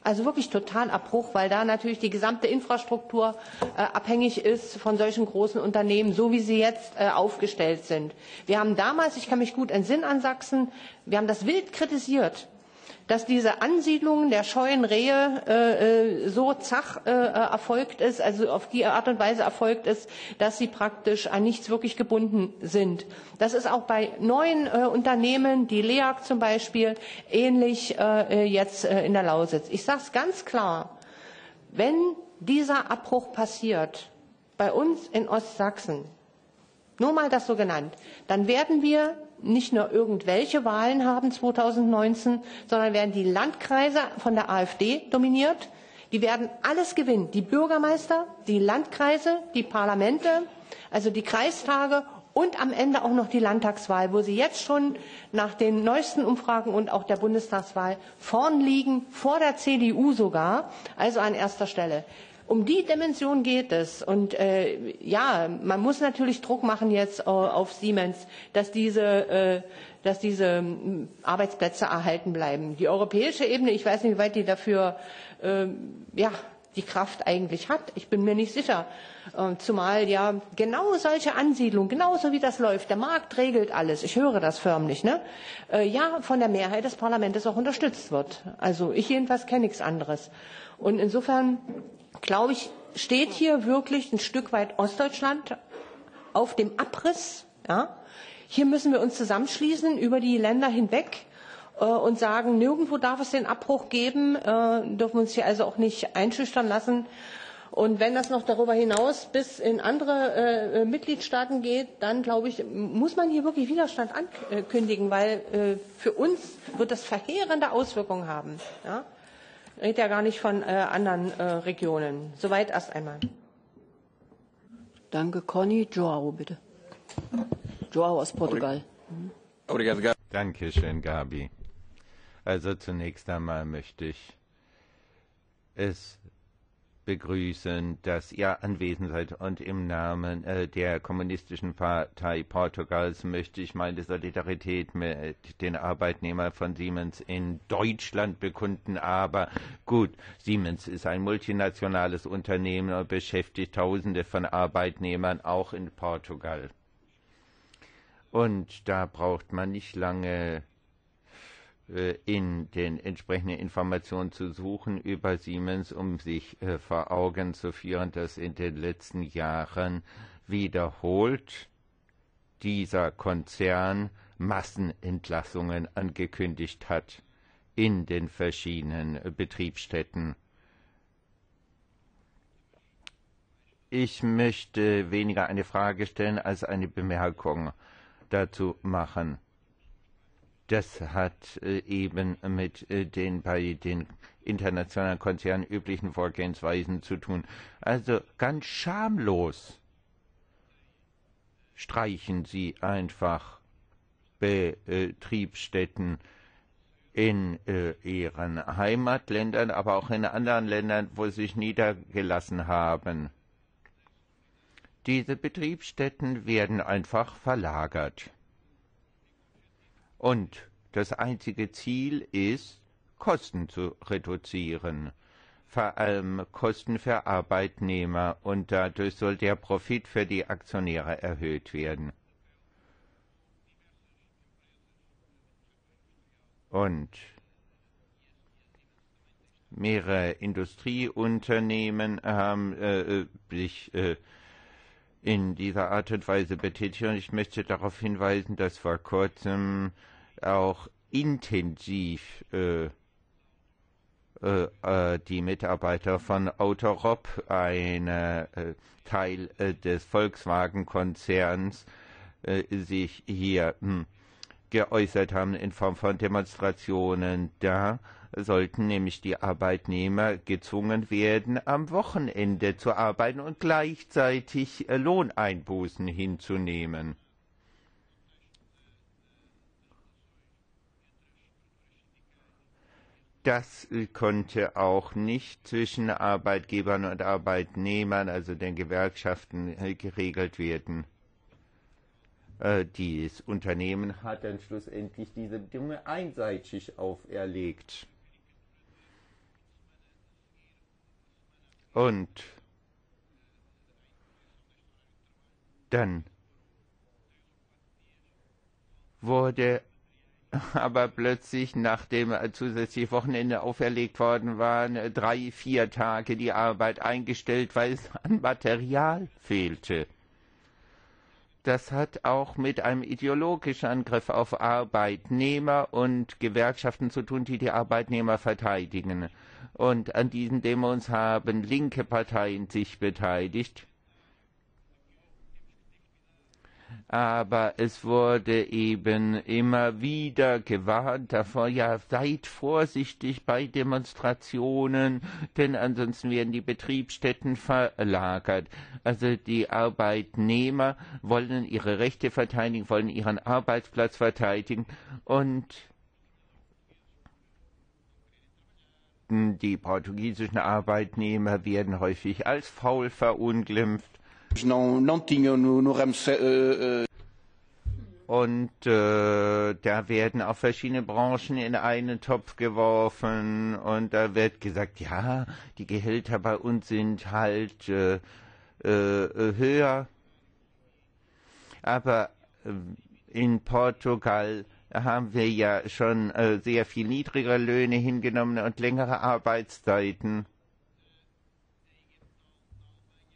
Also wirklich Totalabbruch, weil da natürlich die gesamte Infrastruktur äh, abhängig ist von solchen großen Unternehmen, so wie sie jetzt äh, aufgestellt sind. Wir haben damals, ich kann mich gut entsinnen an Sachsen, wir haben das wild kritisiert dass diese Ansiedlung der scheuen Rehe äh, äh, so zach äh, erfolgt ist, also auf die Art und Weise erfolgt ist, dass sie praktisch an nichts wirklich gebunden sind. Das ist auch bei neuen äh, Unternehmen, die LEAG zum Beispiel, ähnlich äh, jetzt äh, in der Lausitz. Ich sage es ganz klar, wenn dieser Abbruch passiert, bei uns in Ostsachsen, nur mal das so genannt, dann werden wir nicht nur irgendwelche Wahlen haben 2019, sondern werden die Landkreise von der AfD dominiert. Die werden alles gewinnen. Die Bürgermeister, die Landkreise, die Parlamente, also die Kreistage und am Ende auch noch die Landtagswahl, wo sie jetzt schon nach den neuesten Umfragen und auch der Bundestagswahl vorn liegen, vor der CDU sogar, also an erster Stelle. Um die Dimension geht es. Und äh, ja, man muss natürlich Druck machen jetzt äh, auf Siemens, dass diese, äh, dass diese äh, Arbeitsplätze erhalten bleiben. Die europäische Ebene, ich weiß nicht, wie weit die dafür äh, ja, die Kraft eigentlich hat. Ich bin mir nicht sicher. Äh, zumal ja genau solche Ansiedlungen, genauso wie das läuft, der Markt regelt alles. Ich höre das förmlich, ne? Äh, ja, von der Mehrheit des Parlaments auch unterstützt wird. Also ich jedenfalls kenne nichts anderes. Und insofern glaube ich, steht hier wirklich ein Stück weit Ostdeutschland auf dem Abriss. Ja? Hier müssen wir uns zusammenschließen über die Länder hinweg äh, und sagen, nirgendwo darf es den Abbruch geben, äh, dürfen uns hier also auch nicht einschüchtern lassen. Und wenn das noch darüber hinaus bis in andere äh, Mitgliedstaaten geht, dann glaube ich, muss man hier wirklich Widerstand ankündigen, weil äh, für uns wird das verheerende Auswirkungen haben. Ja? Rede ja gar nicht von äh, anderen äh, Regionen. Soweit erst einmal. Danke, Conny. Joao, bitte. Joao aus Portugal. Danke schön, Gabi. Also zunächst einmal möchte ich es begrüßen, dass ihr anwesend seid. Und im Namen äh, der Kommunistischen Partei Portugals möchte ich meine Solidarität mit den Arbeitnehmern von Siemens in Deutschland bekunden. Aber gut, Siemens ist ein multinationales Unternehmen und beschäftigt Tausende von Arbeitnehmern auch in Portugal. Und da braucht man nicht lange in den entsprechenden Informationen zu suchen über Siemens, um sich äh, vor Augen zu führen, dass in den letzten Jahren wiederholt dieser Konzern Massenentlassungen angekündigt hat in den verschiedenen Betriebsstätten. Ich möchte weniger eine Frage stellen als eine Bemerkung dazu machen das hat äh, eben mit äh, den bei den internationalen Konzernen üblichen Vorgehensweisen zu tun. Also ganz schamlos streichen sie einfach Betriebsstätten in äh, ihren Heimatländern, aber auch in anderen Ländern, wo sie sich niedergelassen haben. Diese Betriebsstätten werden einfach verlagert. Und das einzige Ziel ist, Kosten zu reduzieren, vor allem Kosten für Arbeitnehmer, und dadurch soll der Profit für die Aktionäre erhöht werden. Und mehrere Industrieunternehmen haben äh, sich äh, in dieser Art und Weise betätigt. Und ich möchte darauf hinweisen, dass vor kurzem auch intensiv äh, äh, die Mitarbeiter von Autorop, ein äh, Teil äh, des Volkswagen-Konzerns, äh, sich hier hm, geäußert haben in Form von Demonstrationen. Da sollten nämlich die Arbeitnehmer gezwungen werden, am Wochenende zu arbeiten und gleichzeitig äh, Lohneinbußen hinzunehmen. Das konnte auch nicht zwischen Arbeitgebern und Arbeitnehmern, also den Gewerkschaften, geregelt werden. Dieses Unternehmen hat dann schlussendlich diese Bedingungen einseitig auferlegt. Und dann wurde aber plötzlich, nachdem zusätzliche Wochenende auferlegt worden waren, drei, vier Tage die Arbeit eingestellt, weil es an Material fehlte. Das hat auch mit einem ideologischen Angriff auf Arbeitnehmer und Gewerkschaften zu tun, die die Arbeitnehmer verteidigen. Und an diesen Demos haben linke Parteien sich beteiligt aber es wurde eben immer wieder gewarnt davor, ja, seid vorsichtig bei Demonstrationen, denn ansonsten werden die Betriebsstätten verlagert. Also die Arbeitnehmer wollen ihre Rechte verteidigen, wollen ihren Arbeitsplatz verteidigen und die portugiesischen Arbeitnehmer werden häufig als faul verunglimpft Ramo. Äh, und äh, da werden auch verschiedene Branchen in einen Topf geworfen und da wird gesagt, ja, die Gehälter bei uns sind halt äh, äh, höher. Aber äh, in Portugal haben wir ja schon äh, sehr viel niedrigere Löhne hingenommen und längere Arbeitszeiten.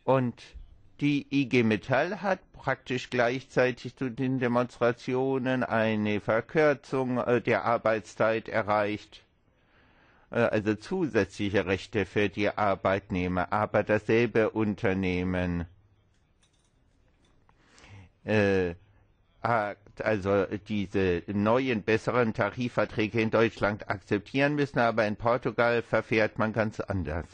Und Die IG Metall hat praktisch gleichzeitig zu den Demonstrationen eine Verkürzung der Arbeitszeit erreicht, also zusätzliche Rechte für die Arbeitnehmer, aber dasselbe Unternehmen äh, hat also diese neuen, besseren Tarifverträge in Deutschland akzeptieren müssen, aber in Portugal verfährt man ganz anders.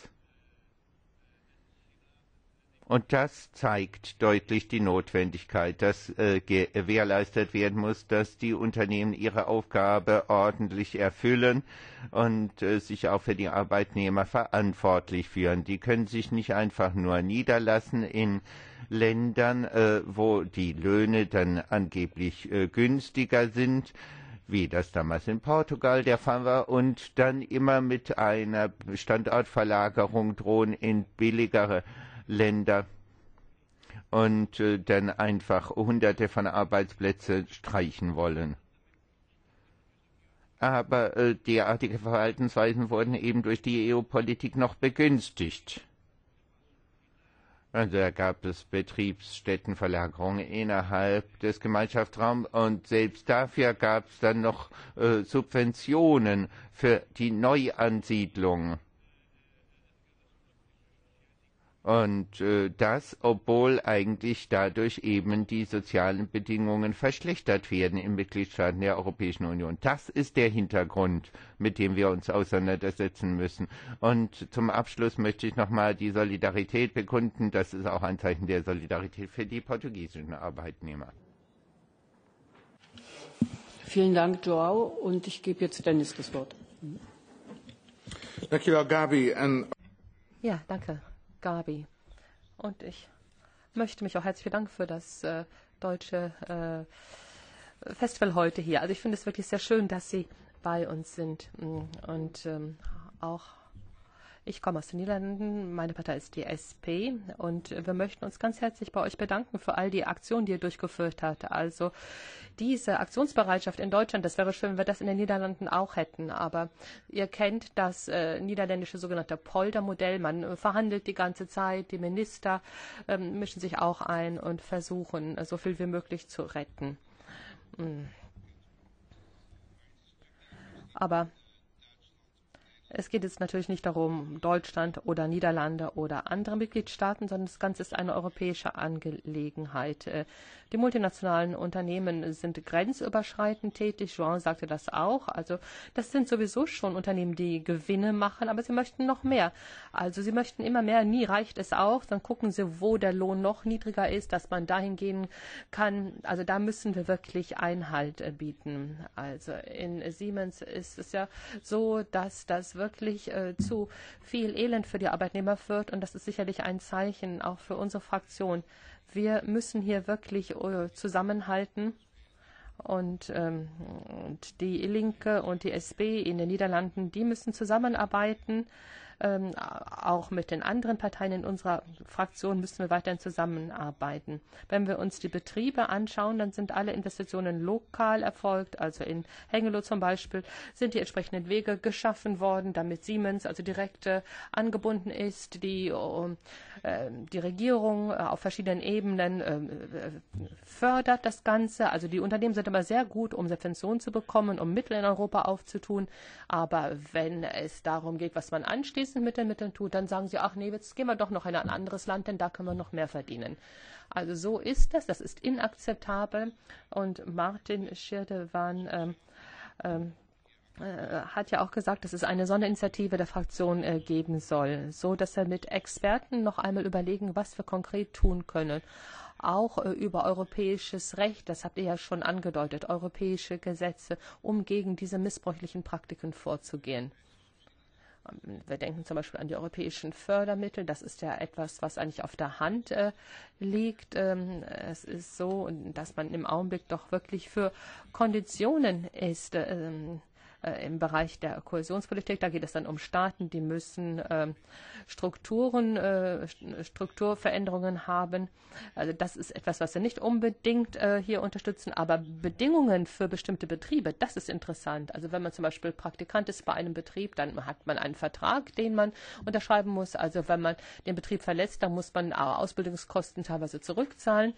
Und das zeigt deutlich die Notwendigkeit, dass äh, gewährleistet werden muss, dass die Unternehmen ihre Aufgabe ordentlich erfüllen und äh, sich auch für die Arbeitnehmer verantwortlich führen. Die können sich nicht einfach nur niederlassen in Ländern, äh, wo die Löhne dann angeblich äh, günstiger sind, wie das damals in Portugal der Fall war, und dann immer mit einer Standortverlagerung drohen in billigere Länder und äh, dann einfach Hunderte von Arbeitsplätzen streichen wollen. Aber äh, derartige Verhaltensweisen wurden eben durch die EU-Politik noch begünstigt. Also da gab es Betriebsstättenverlagerungen innerhalb des Gemeinschaftsraums und selbst dafür gab es dann noch äh, Subventionen für die Neuansiedlung. Und äh, das, obwohl eigentlich dadurch eben die sozialen Bedingungen verschlechtert werden in Mitgliedstaaten der Europäischen Union. Das ist der Hintergrund, mit dem wir uns auseinandersetzen müssen. Und zum Abschluss möchte ich nochmal die Solidarität bekunden. Das ist auch ein Zeichen der Solidarität für die portugiesischen Arbeitnehmer. Vielen Dank, Joao. Und ich gebe jetzt Dennis das Wort. Dankjewel, Gabi. Ja, danke. Gabi. Und ich möchte mich auch herzlich bedanken für das äh, deutsche äh, Festival heute hier. Also ich finde es wirklich sehr schön, dass Sie bei uns sind und ähm, auch Ich komme aus den Niederlanden, meine Partei ist die SP und wir möchten uns ganz herzlich bei euch bedanken für all die Aktionen, die ihr durchgeführt habt. Also diese Aktionsbereitschaft in Deutschland, das wäre schön, wenn wir das in den Niederlanden auch hätten. Aber ihr kennt das äh, niederländische sogenannte Polder-Modell. Man äh, verhandelt die ganze Zeit, die Minister äh, mischen sich auch ein und versuchen, so viel wie möglich zu retten. Hm. Aber Es geht jetzt natürlich nicht darum, Deutschland oder Niederlande oder andere Mitgliedstaaten, sondern das Ganze ist eine europäische Angelegenheit. Äh, die multinationalen Unternehmen sind grenzüberschreitend tätig. Jean sagte das auch. Also das sind sowieso schon Unternehmen, die Gewinne machen, aber sie möchten noch mehr. Also sie möchten immer mehr. Nie reicht es auch. Dann gucken sie, wo der Lohn noch niedriger ist, dass man dahin gehen kann. Also da müssen wir wirklich Einhalt bieten. Also in Siemens ist es ja so, dass das wirklich äh, zu viel Elend für die Arbeitnehmer führt. Und das ist sicherlich ein Zeichen auch für unsere Fraktion. Wir müssen hier wirklich äh, zusammenhalten. Und, ähm, und die Linke und die SP in den Niederlanden, die müssen zusammenarbeiten ähm, auch mit den anderen Parteien in unserer Fraktion müssen wir weiterhin zusammenarbeiten. Wenn wir uns die Betriebe anschauen, dann sind alle Investitionen lokal erfolgt. Also in Hengelo zum Beispiel sind die entsprechenden Wege geschaffen worden, damit Siemens also direkt äh, angebunden ist. Die, äh, die Regierung äh, auf verschiedenen Ebenen äh, fördert das Ganze. Also die Unternehmen sind immer sehr gut, um Subventionen zu bekommen, um Mittel in Europa aufzutun. Aber wenn es darum geht, was man anschließt, fließend mit den Mitteln tut, dann sagen sie, ach nee, jetzt gehen wir doch noch in ein anderes Land, denn da können wir noch mehr verdienen. Also so ist das, das ist inakzeptabel. Und Martin Schirdewan ähm, ähm, äh, hat ja auch gesagt, dass es eine Sonderinitiative der Fraktion äh, geben soll, so dass er mit Experten noch einmal überlegen, was wir konkret tun können. Auch äh, über europäisches Recht, das habt ihr ja schon angedeutet, europäische Gesetze, um gegen diese missbräuchlichen Praktiken vorzugehen. Wir denken zum Beispiel an die europäischen Fördermittel. Das ist ja etwas, was eigentlich auf der Hand äh, liegt. Ähm, es ist so, dass man im Augenblick doch wirklich für Konditionen ist. Ähm, äh, im Bereich der Kohäsionspolitik. Da geht es dann um Staaten, die müssen äh, Strukturen, äh, Strukturveränderungen haben. Also das ist etwas, was wir nicht unbedingt äh, hier unterstützen, aber Bedingungen für bestimmte Betriebe, das ist interessant. Also wenn man zum Beispiel Praktikant ist bei einem Betrieb, dann hat man einen Vertrag, den man unterschreiben muss. Also wenn man den Betrieb verlässt, dann muss man Ausbildungskosten teilweise zurückzahlen.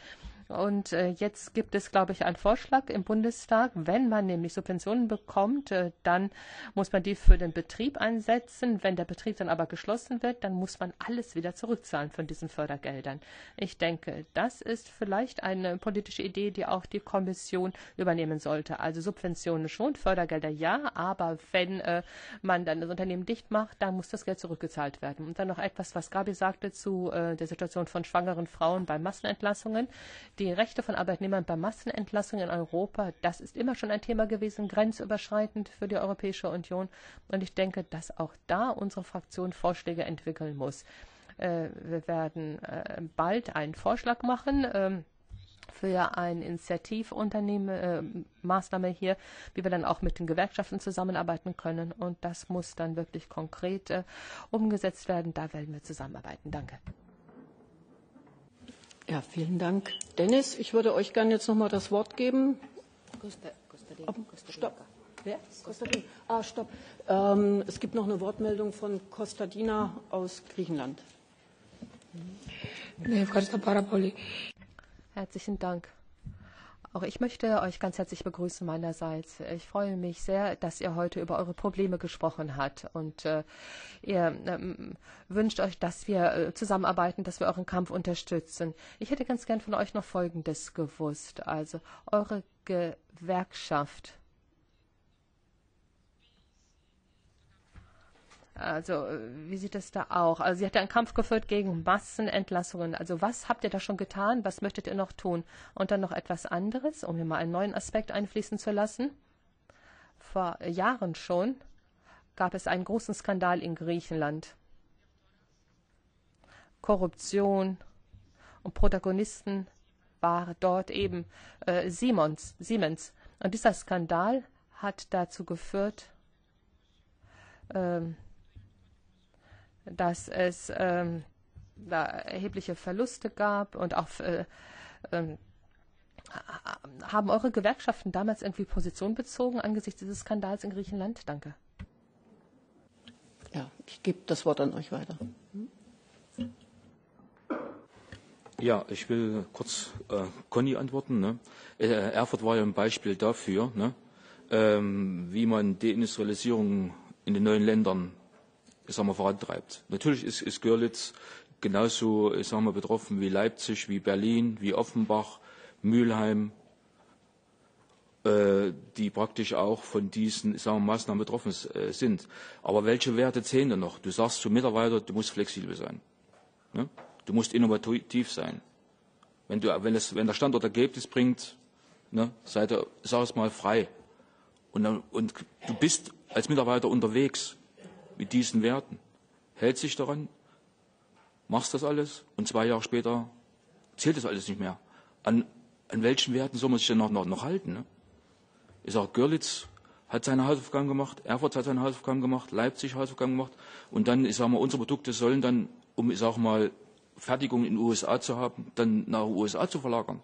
Und äh, jetzt gibt es, glaube ich, einen Vorschlag im Bundestag. Wenn man nämlich Subventionen bekommt, äh, dann muss man die für den Betrieb einsetzen. Wenn der Betrieb dann aber geschlossen wird, dann muss man alles wieder zurückzahlen von diesen Fördergeldern. Ich denke, das ist vielleicht eine politische Idee, die auch die Kommission übernehmen sollte. Also Subventionen schon, Fördergelder ja, aber wenn äh, man dann das Unternehmen dicht macht, dann muss das Geld zurückgezahlt werden. Und dann noch etwas, was Gabi sagte zu äh, der Situation von schwangeren Frauen bei Massenentlassungen die Rechte von Arbeitnehmern bei Massenentlassungen in Europa, das ist immer schon ein Thema gewesen, grenzüberschreitend für die Europäische Union. Und ich denke, dass auch da unsere Fraktion Vorschläge entwickeln muss. Wir werden bald einen Vorschlag machen für eine Initiativunternehmen, Maßnahme hier, wie wir dann auch mit den Gewerkschaften zusammenarbeiten können. Und das muss dann wirklich konkret umgesetzt werden. Da werden wir zusammenarbeiten. Danke. Ja, vielen Dank. Dennis, ich würde euch gerne jetzt noch mal das Wort geben. Costa, Costa, Costa stopp. Wer? Ah, stopp. Ähm, es gibt noch eine Wortmeldung von Kostadina aus Griechenland. Herzlichen Dank. Auch ich möchte euch ganz herzlich begrüßen meinerseits. Ich freue mich sehr, dass ihr heute über eure Probleme gesprochen habt und äh, ihr ähm, wünscht euch, dass wir äh, zusammenarbeiten, dass wir euren Kampf unterstützen. Ich hätte ganz gern von euch noch Folgendes gewusst. Also eure Gewerkschaft Also wie sieht es da auch? Also sie hat ja einen Kampf geführt gegen Massenentlassungen. Also was habt ihr da schon getan? Was möchtet ihr noch tun? Und dann noch etwas anderes, um hier mal einen neuen Aspekt einfließen zu lassen. Vor Jahren schon gab es einen großen Skandal in Griechenland. Korruption und Protagonisten war dort eben äh, Siemens, Siemens. Und dieser Skandal hat dazu geführt, ähm, dass es ähm, da erhebliche Verluste gab und auch äh, äh, haben eure Gewerkschaften damals irgendwie Position bezogen angesichts dieses Skandals in Griechenland? Danke. Ja, ich gebe das Wort an euch weiter. Ja, ich will kurz äh, Conny antworten. Ne? Äh, Erfurt war ja ein Beispiel dafür, ne? ähm, wie man Deindustrialisierung in den neuen Ländern ich sag mal, vorantreibt. Natürlich ist, ist Görlitz genauso ich sag mal, betroffen wie Leipzig, wie Berlin, wie Offenbach, Mülheim, äh, die praktisch auch von diesen ich sag mal, Maßnahmen betroffen äh, sind. Aber welche Werte zählen denn noch? Du sagst zum Mitarbeiter, du musst flexibel sein. Ne? Du musst innovativ sein. Wenn, du, wenn, es, wenn der Standort Ergebnis bringt, ne, sei der, sag es mal, frei. Und, und du bist als Mitarbeiter unterwegs mit diesen Werten, hält sich daran, machst das alles und zwei Jahre später zählt das alles nicht mehr. An, an welchen Werten soll man sich denn noch, noch, noch halten? Ne? Ich sage, Görlitz hat seine Hausaufgaben gemacht, Erfurt hat seine Hausaufgaben gemacht, Leipzig Hausaufgaben gemacht und dann, ich sage mal, unsere Produkte sollen dann, um, ich sage mal, Fertigung in den USA zu haben, dann nach den USA zu verlagern.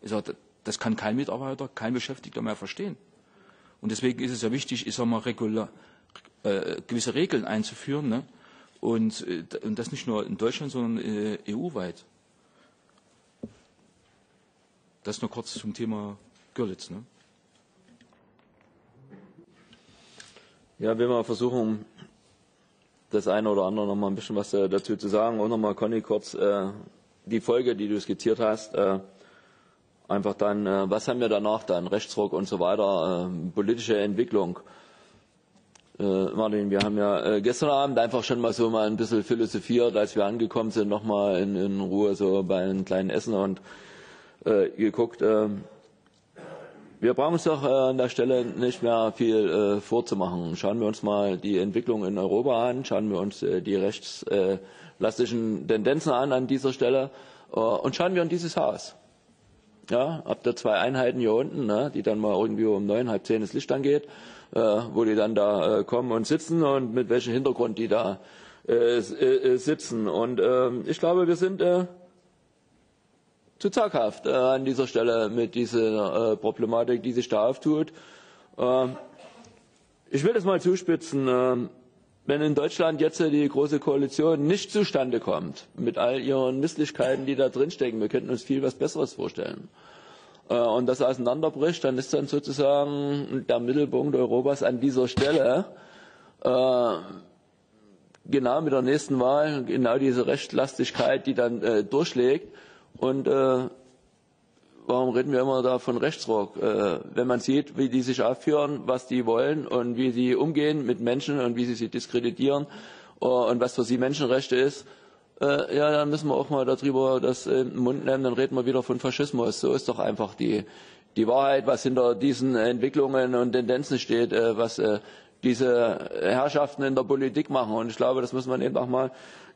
Ich sage, das kann kein Mitarbeiter, kein Beschäftigter mehr verstehen. Und deswegen ist es ja wichtig, ich sage mal, regular, äh, gewisse Regeln einzuführen. Ne? Und, äh, und das nicht nur in Deutschland, sondern äh, EU-weit. Das nur kurz zum Thema Görlitz. Ne? Ja, wir mal versuchen, das eine oder andere noch mal ein bisschen was äh, dazu zu sagen. Und noch mal, Conny, kurz äh, die Folge, die du skizziert hast. Äh, einfach dann, äh, was haben wir danach dann? Rechtsruck und so weiter, äh, politische Entwicklung. Äh, Martin, wir haben ja äh, gestern Abend einfach schon mal so mal ein bisschen philosophiert, als wir angekommen sind, noch mal in, in Ruhe so bei einem kleinen Essen und äh, geguckt. Äh, wir brauchen uns doch äh, an der Stelle nicht mehr viel äh, vorzumachen. Schauen wir uns mal die Entwicklung in Europa an, schauen wir uns äh, die rechtslastischen Tendenzen an an dieser Stelle äh, und schauen wir in dieses Haus. Ja, habt ihr zwei Einheiten hier unten, ne, die dann mal irgendwie um neun, halb zehn das Licht angeht wo die dann da kommen und sitzen und mit welchem Hintergrund die da sitzen. Und ich glaube, wir sind zu zaghaft an dieser Stelle mit dieser Problematik, die sich da auftut. Ich will das mal zuspitzen. wenn in Deutschland jetzt die große Koalition nicht zustande kommt, mit all ihren Misslichkeiten, die da drinstecken, wir könnten uns viel was Besseres vorstellen, äh, und das auseinanderbricht, dann ist dann sozusagen der Mittelpunkt Europas an dieser Stelle äh, genau mit der nächsten Wahl genau diese Rechtlastigkeit, die dann äh, durchschlägt. Und äh, warum reden wir immer da von Rechtsruck? Äh, wenn man sieht, wie die sich aufführen, was die wollen und wie sie umgehen mit Menschen und wie sie sie diskreditieren uh, und was für sie Menschenrechte ist, äh, ja, dann müssen wir auch mal darüber das im Mund nehmen, dann reden wir wieder von Faschismus. So ist doch einfach die, die Wahrheit, was hinter diesen Entwicklungen und Tendenzen steht, äh, was äh, diese Herrschaften in der Politik machen. Und ich glaube, das muss man eben auch mal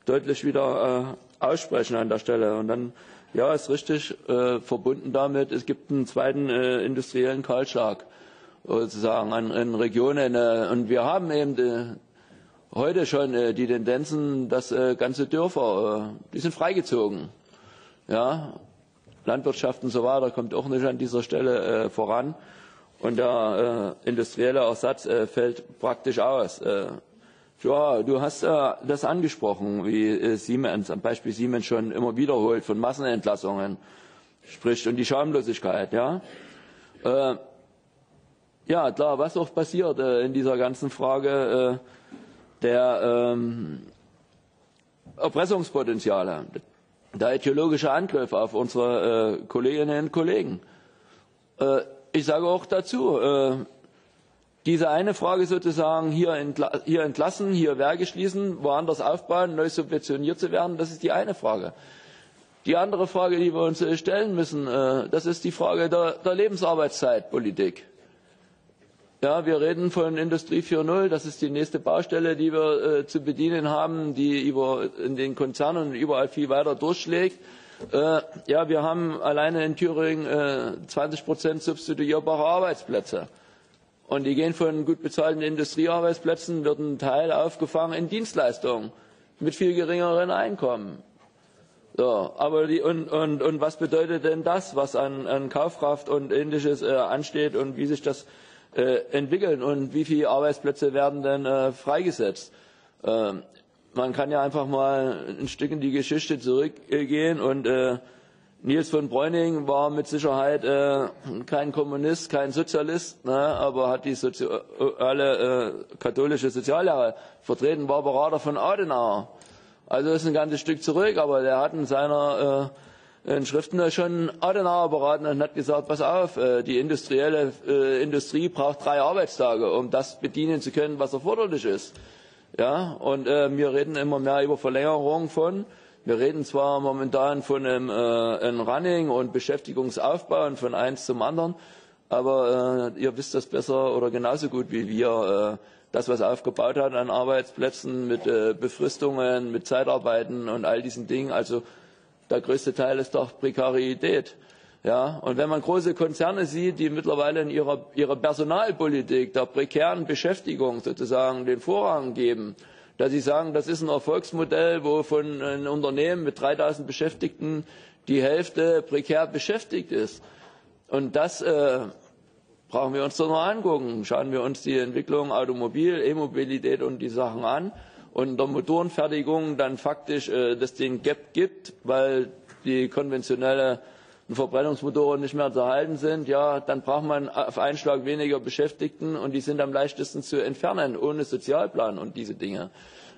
deutlich wieder äh, aussprechen an der Stelle. Und dann, ja, ist richtig äh, verbunden damit, es gibt einen zweiten äh, industriellen Kahlschlag sozusagen in Regionen. Äh, und wir haben eben die, heute schon äh, die Tendenzen, dass äh, ganze Dörfer, äh, die sind freigezogen. Ja, Landwirtschaft und so weiter kommt auch nicht an dieser Stelle äh, voran und der äh, industrielle Ersatz äh, fällt praktisch aus. Äh, ja, du hast äh, das angesprochen, wie äh, Siemens, am Beispiel Siemens schon immer wiederholt von Massenentlassungen spricht und die Schamlosigkeit. Ja, äh, ja klar, was auch passiert äh, in dieser ganzen Frage äh, der ähm, Erpressungspotenziale, der ideologische Angriff auf unsere äh, Kolleginnen und Kollegen. Äh, ich sage auch dazu, äh, diese eine Frage sozusagen hier, entla hier entlassen, hier Werke schließen, woanders aufbauen, neu subventioniert zu werden, das ist die eine Frage. Die andere Frage, die wir uns äh, stellen müssen, äh, das ist die Frage der, der Lebensarbeitszeitpolitik. Ja, wir reden von Industrie 4.0, das ist die nächste Baustelle, die wir äh, zu bedienen haben, die über, in den Konzernen überall viel weiter durchschlägt. Äh, ja, wir haben alleine in Thüringen äh, 20 Prozent substituierbare Arbeitsplätze. Und die gehen von gut bezahlten Industriearbeitsplätzen, wird ein Teil aufgefangen in Dienstleistungen mit viel geringeren Einkommen. So, aber die, und, und, und was bedeutet denn das, was an, an Kaufkraft und ähnliches äh, ansteht und wie sich das äh, entwickeln und wie viele Arbeitsplätze werden denn äh, freigesetzt? Äh, man kann ja einfach mal ein Stück in die Geschichte zurückgehen und äh, Nils von Bräuning war mit Sicherheit äh, kein Kommunist, kein Sozialist, ne, aber hat die soziale, äh, katholische Soziallehre vertreten, war Berater von Adenauer. Also ist ein ganzes Stück zurück, aber der hat in seiner äh, Schriften schon Adenauer beraten und hat gesagt, pass auf, äh, die industrielle äh, Industrie braucht drei Arbeitstage, um das bedienen zu können, was erforderlich ist. Ja, und äh, wir reden immer mehr über Verlängerung von. Wir reden zwar momentan von einem, einem Running und Beschäftigungsaufbau und von eins zum anderen, aber ihr wisst das besser oder genauso gut wie wir. Das, was aufgebaut hat an Arbeitsplätzen mit Befristungen, mit Zeitarbeiten und all diesen Dingen, also der größte Teil ist doch Prekarität. Ja, und wenn man große Konzerne sieht, die mittlerweile in ihrer, ihrer Personalpolitik der prekären Beschäftigung sozusagen den Vorrang geben, dass sie sagen, das ist ein Erfolgsmodell, wo von einem Unternehmen mit 3000 Beschäftigten die Hälfte prekär beschäftigt ist. Und das äh, brauchen wir uns doch noch angucken. Schauen wir uns die Entwicklung Automobil, E-Mobilität und die Sachen an und der Motorenfertigung dann faktisch äh, das den Gap gibt, weil die konventionelle Verbrennungsmotoren nicht mehr zu erhalten sind, ja, dann braucht man auf einen Schlag weniger Beschäftigten und die sind am leichtesten zu entfernen, ohne Sozialplan und diese Dinge.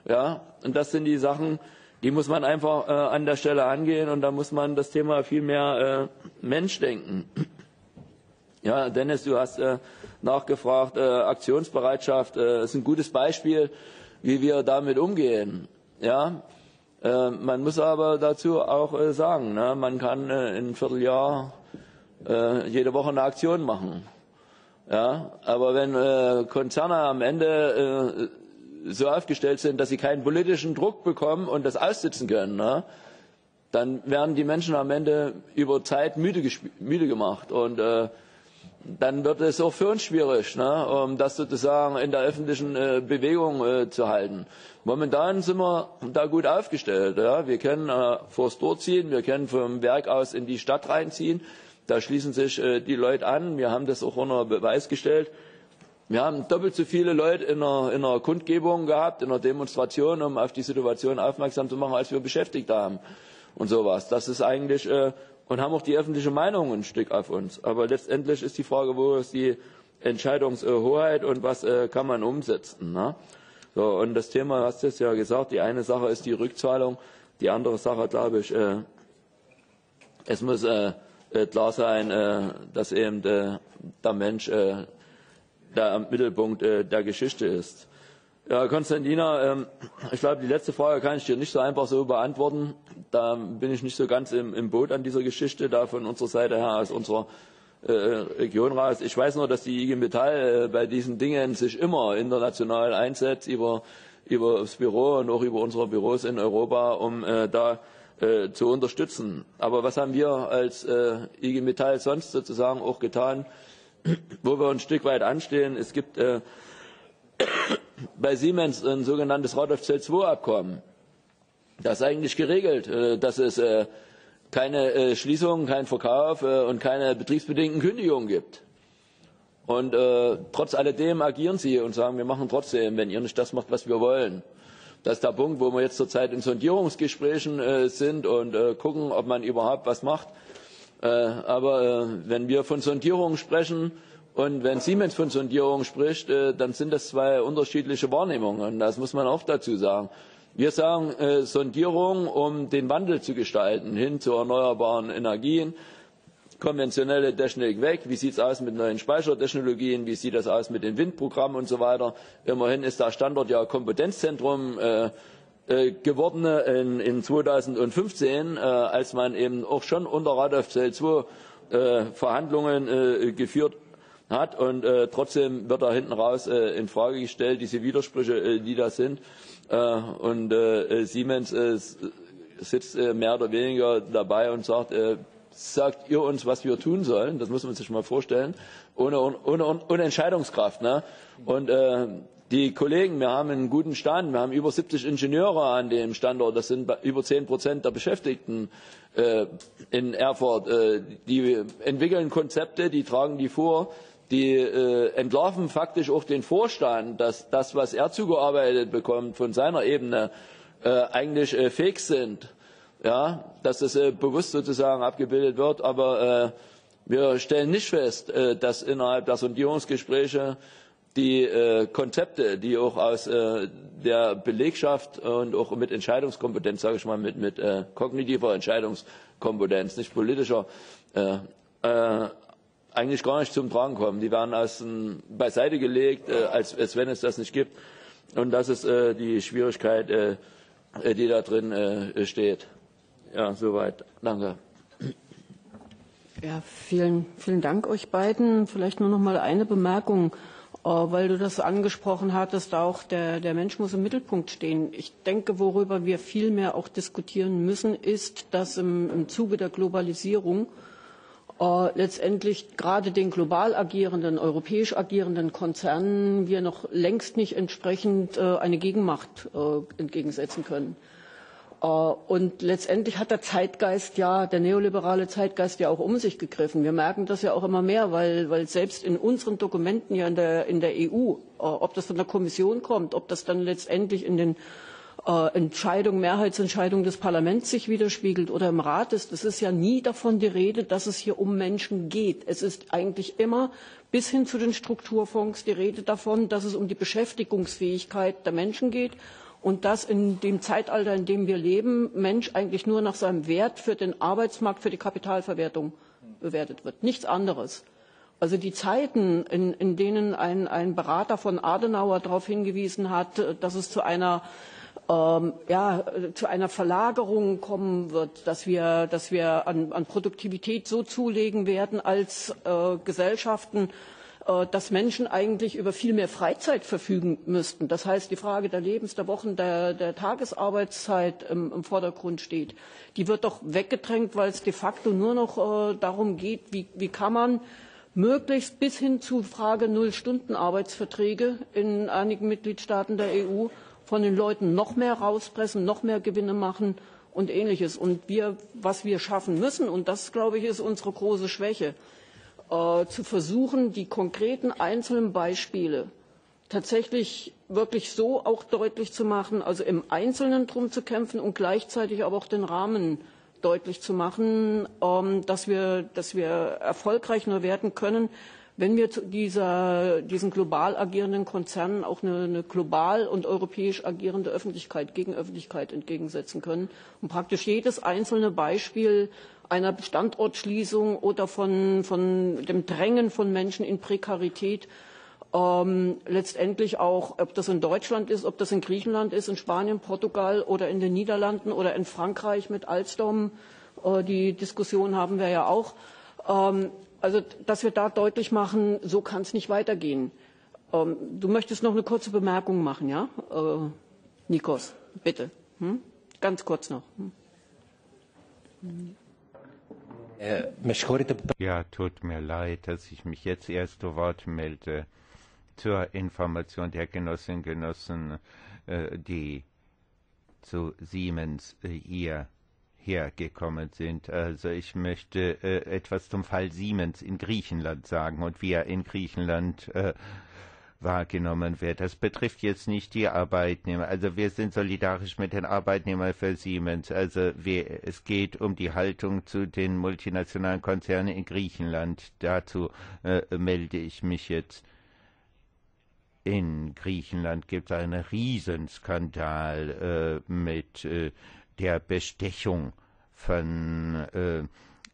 Ja, und das sind die Sachen, die muss man einfach äh, an der Stelle angehen und da muss man das Thema viel mehr äh, Mensch denken. Ja, Dennis, du hast äh, nachgefragt, äh, Aktionsbereitschaft äh, ist ein gutes Beispiel, wie wir damit umgehen. Ja, Äh, man muss aber dazu auch äh, sagen, ne, man kann äh, in einem Vierteljahr äh, jede Woche eine Aktion machen. Ja, aber wenn äh, Konzerne am Ende äh, so aufgestellt sind, dass sie keinen politischen Druck bekommen und das aussitzen können, ne, dann werden die Menschen am Ende über Zeit müde, müde gemacht. Und dann wird es auch für uns schwierig, ne, um das sozusagen in der öffentlichen äh, Bewegung äh, zu halten. Momentan sind wir da gut aufgestellt. Ja. Wir können äh, vors Tor ziehen, wir können vom Werk aus in die Stadt reinziehen. Da schließen sich äh, die Leute an. Wir haben das auch unter Beweis gestellt. Wir haben doppelt so viele Leute in einer, in einer Kundgebung gehabt, in einer Demonstration, um auf die Situation aufmerksam zu machen, als wir beschäftigt haben und sowas. Das ist eigentlich äh, und haben auch die öffentliche Meinung ein Stück auf uns. Aber letztendlich ist die Frage, wo ist die Entscheidungshoheit und was äh, kann man umsetzen. Ne? So, und das Thema, hast du es ja gesagt, die eine Sache ist die Rückzahlung, die andere Sache, glaube ich, äh, es muss äh, äh klar sein, äh, dass eben äh, der Mensch äh, am Mittelpunkt äh, der Geschichte ist. Ja, Konstantina, ähm, ich glaube, die letzte Frage kann ich dir nicht so einfach so beantworten. Da bin ich nicht so ganz im, im Boot an dieser Geschichte, da von unserer Seite her, aus unserer äh, Region raus. Ich weiß nur, dass die IG Metall äh, bei diesen Dingen sich immer international einsetzt, über, über das Büro und auch über unsere Büros in Europa, um äh, da äh, zu unterstützen. Aber was haben wir als äh, IG Metall sonst sozusagen auch getan? wo wir ein Stück weit anstehen. Es gibt äh, bei Siemens ein sogenanntes Radolf-Zell II-Abkommen. Das ist eigentlich geregelt, äh, dass es äh, keine äh, Schließung, keinen Verkauf und keine betriebsbedingten Kündigungen gibt. Und trotz alledem agieren sie und sagen, wir machen trotzdem, wenn ihr nicht das macht, was wir wollen. Das ist der Punkt, wo wir jetzt zurzeit in Sondierungsgesprächen sind und gucken, ob man überhaupt was macht. Aber wenn wir von Sondierung sprechen und wenn Siemens von Sondierung spricht, äh, dann sind das zwei unterschiedliche Wahrnehmungen. Das muss man auch dazu sagen. Wir sagen Sondierung, um den Wandel zu gestalten hin zu erneuerbaren Energien, konventionelle Technik weg. Wie sieht es aus mit neuen Speichertechnologien? Wie sieht das aus mit den Windprogrammen und so weiter? Immerhin ist der Standort ja Kompetenzzentrum äh, Äh, geworden in, in 2015, äh, als man eben auch schon unter Radolf Zell II äh, Verhandlungen äh, geführt hat und äh, trotzdem wird da hinten raus äh, in Frage gestellt, diese Widersprüche, äh, die da sind. Äh, und äh, Siemens äh, sitzt äh, mehr oder weniger dabei und sagt, äh, sagt ihr uns, was wir tun sollen, das muss man sich mal vorstellen, ohne, ohne, ohne Entscheidungskraft. Ne? Und äh, die Kollegen, wir haben einen guten Stand, wir haben über 70 Ingenieure an dem Standort, das sind über 10 Prozent der Beschäftigten äh, in Erfurt. Äh, die entwickeln Konzepte, die tragen die vor, die äh, entlarven faktisch auch den Vorstand, dass das, was er zugearbeitet bekommt von seiner Ebene, äh, eigentlich äh, fähig sind. Ja, dass das äh, bewusst sozusagen abgebildet wird, aber äh, wir stellen nicht fest, äh, dass innerhalb der Sondierungsgespräche die äh, Konzepte, die auch aus äh, der Belegschaft und auch mit Entscheidungskompetenz, sage ich mal, mit, mit äh, kognitiver Entscheidungskompetenz, nicht politischer, äh, äh, eigentlich gar nicht zum Tragen kommen. Die werden aus, beiseite gelegt, äh, als, als wenn es das nicht gibt. Und das ist äh, die Schwierigkeit, äh, die da drin äh, steht. Ja, soweit. Danke. Ja, vielen, vielen Dank euch beiden. Vielleicht nur noch mal eine Bemerkung. Äh, weil du das angesprochen hattest, auch der, der Mensch muss im Mittelpunkt stehen. Ich denke, worüber wir viel mehr auch diskutieren müssen, ist, dass im, im Zuge der Globalisierung äh, letztendlich gerade den global agierenden, europäisch agierenden Konzernen wir noch längst nicht entsprechend äh, eine Gegenmacht äh, entgegensetzen können. Äh, und letztendlich hat der Zeitgeist ja, der neoliberale Zeitgeist ja auch um sich gegriffen. Wir merken das ja auch immer mehr, weil, weil selbst in unseren Dokumenten ja in der, in der EU, äh, ob das von der Kommission kommt, ob das dann letztendlich in den äh, Entscheidungen, Mehrheitsentscheidungen des Parlaments sich widerspiegelt oder im Rat ist, es ist ja nie davon die Rede, dass es hier um Menschen geht. Es ist eigentlich immer bis hin zu den Strukturfonds die Rede davon, dass es um die Beschäftigungsfähigkeit der Menschen geht und dass in dem Zeitalter, in dem wir leben, Mensch eigentlich nur nach seinem Wert für den Arbeitsmarkt, für die Kapitalverwertung bewertet wird. Nichts anderes. Also die Zeiten, in, in denen ein, ein Berater von Adenauer darauf hingewiesen hat, dass es zu einer ähm, ja, zu einer Verlagerung kommen wird, dass wir, dass wir an, an Produktivität so zulegen werden als äh, Gesellschaften, Äh, dass Menschen eigentlich über viel mehr Freizeit verfügen müssten. Das heißt, die Frage der Lebens-, der Wochen-, der, der Tagesarbeitszeit im, im, Vordergrund steht. Die wird doch weggedrängt, weil es de facto nur noch äh, darum geht, wie, wie kann man möglichst bis hin zu Frage Null-Stunden-Arbeitsverträge in einigen Mitgliedstaaten der EU von den Leuten noch mehr rauspressen, noch mehr Gewinne machen und ähnliches. Und wir, was wir schaffen müssen, und das, glaube ich, ist unsere große Schwäche, äh, zu versuchen, die konkreten einzelnen Beispiele tatsächlich wirklich so auch deutlich zu machen, also im Einzelnen drum zu kämpfen und gleichzeitig aber auch den Rahmen deutlich zu machen, ähm, dass, wir, dass wir erfolgreich nur werden können, wenn wir dieser, diesen global agierenden Konzernen auch eine, eine global und europäisch agierende Öffentlichkeit, Gegenöffentlichkeit entgegensetzen können und praktisch jedes einzelne Beispiel einer Standortschließung oder von, von dem Drängen von Menschen in Prekarität ähm, letztendlich auch, ob das in Deutschland ist, ob das in Griechenland ist, in Spanien, Portugal oder in den Niederlanden oder in Frankreich mit Alstom, äh, die Diskussion haben wir ja auch. Ähm, also, dass wir da deutlich machen, so kann es nicht weitergehen. Ähm, du möchtest noch eine kurze Bemerkung machen, ja? Äh, Nikos, bitte. Hm? Ganz kurz noch. Hm? Ja, tut mir leid, dass ich mich jetzt erst zu Wort melde zur Information der Genossinnen und Genossen, äh, die zu Siemens äh, hier hergekommen sind. Also ich möchte äh, etwas zum Fall Siemens in Griechenland sagen und wie er in Griechenland äh, wahrgenommen wird. Das betrifft jetzt nicht die Arbeitnehmer. Also wir sind solidarisch mit den Arbeitnehmern für Siemens. Also wir, es geht um die Haltung zu den multinationalen Konzernen in Griechenland. Dazu äh, melde ich mich jetzt. In Griechenland gibt es einen Riesenskandal äh, mit äh, der Bestechung von äh,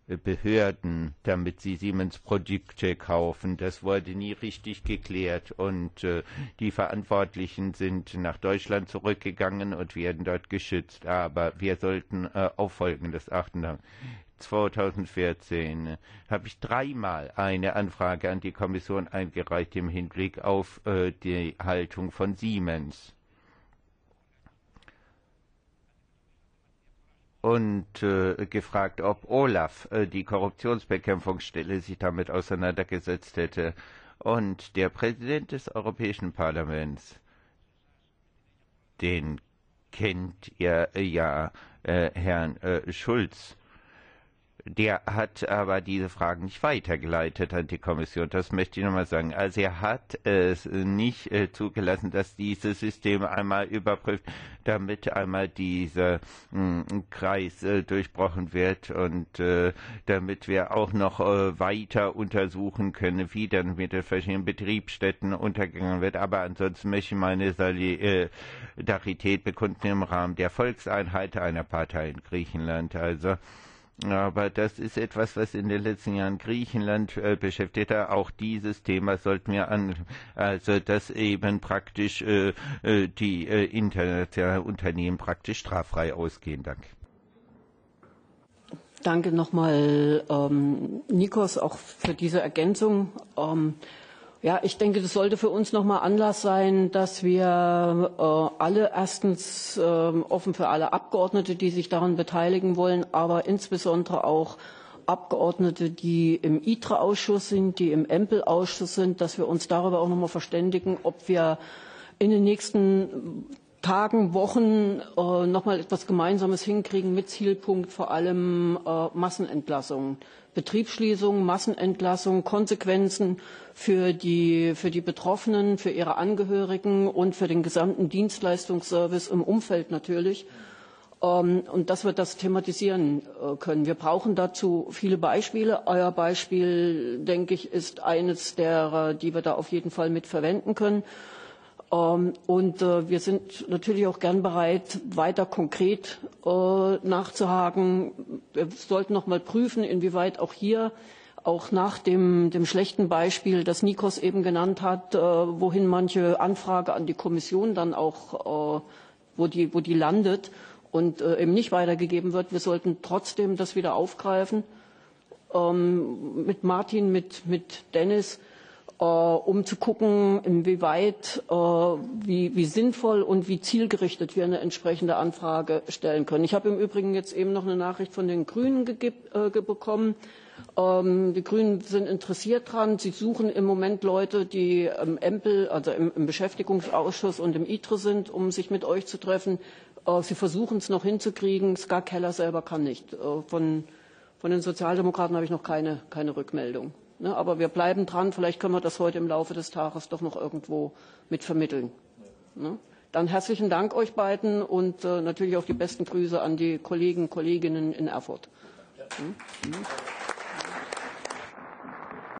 Behörden, damit sie Siemens Produkte kaufen. Das wurde nie richtig geklärt und äh, die Verantwortlichen sind nach Deutschland zurückgegangen und werden dort geschützt. Aber wir sollten äh, auf Folgendes achten. 2014 habe ich dreimal eine Anfrage an die Kommission eingereicht im Hinblick auf äh, die Haltung von Siemens. Und äh, gefragt, ob Olaf, äh, die Korruptionsbekämpfungsstelle, sich damit auseinandergesetzt hätte. Und der Präsident des Europäischen Parlaments, den kennt ihr ja, äh, Herrn äh, Schulz, Der hat aber diese Fragen nicht weitergeleitet an die Kommission. Das möchte ich nochmal sagen. Also er hat es nicht äh, zugelassen, dass dieses System einmal überprüft, damit einmal dieser hm, Kreis äh, durchbrochen wird und äh, damit wir auch noch weiter untersuchen können, wie dann mit den verschiedenen Betriebsstätten untergegangen wird. Aber ansonsten möchte ich meine Solidarität bekunden im Rahmen der Volkseinheit einer Partei in Griechenland. Also Aber das ist etwas, was in den letzten Jahren Griechenland äh, beschäftigt hat. Auch dieses Thema sollten wir an, also dass eben praktisch äh, äh, die äh, internationalen Unternehmen praktisch straffrei ausgehen. Danke. Danke nochmal, ähm, Nikos, auch für diese Ergänzung. Ähm, Ja, ich denke, das sollte für uns nochmal Anlass sein, dass wir äh, alle erstens äh, offen für alle Abgeordnete, die sich daran beteiligen wollen, aber insbesondere auch Abgeordnete, die im ITRE-Ausschuss sind, die im EMPEL-Ausschuss sind, dass wir uns darüber auch nochmal verständigen, ob wir in den nächsten Tagen, Wochen äh, nochmal etwas Gemeinsames hinkriegen mit Zielpunkt vor allem äh, Massenentlassungen. Betriebsschließungen, Massenentlassungen, Konsequenzen für die, für die Betroffenen, für ihre Angehörigen und für den gesamten Dienstleistungsservice im Umfeld natürlich. Ähm, und dass wir das thematisieren äh, können. Wir brauchen dazu viele Beispiele. Euer Beispiel, denke ich, ist eines derer, die wir da auf jeden Fall mit verwenden können. Ähm, und äh, wir sind natürlich auch gern bereit, weiter konkret äh, nachzuhaken. Wir sollten noch mal prüfen, inwieweit auch hier auch nach dem, dem schlechten Beispiel, das Nikos eben genannt hat, äh, wohin manche Anfrage an die Kommission dann auch, wo die, wo die landet und eben nicht weitergegeben wird. Wir sollten trotzdem das wieder aufgreifen ähm, mit Martin, mit, mit Dennis Äh, um zu gucken, inwieweit, äh, wie, wie sinnvoll und wie zielgerichtet wir eine entsprechende Anfrage stellen können. Ich habe im Übrigen jetzt eben noch eine Nachricht von den Grünen äh, bekommen. Ähm, die Grünen sind interessiert daran. Sie suchen im Moment Leute, die im Empel, also im, im Beschäftigungsausschuss und im ITRE sind, um sich mit euch zu treffen. Sie versuchen es noch hinzukriegen. Ska Keller selber kann nicht. Von, von den Sozialdemokraten habe ich noch keine, keine Rückmeldung. Ne, aber wir bleiben dran. Vielleicht können wir das heute im Laufe des Tages doch noch irgendwo mit vermitteln. Ne? Dann herzlichen Dank euch beiden und äh, natürlich auch die besten Grüße an die Kollegen und Kolleginnen in Erfurt. Ja. Mhm.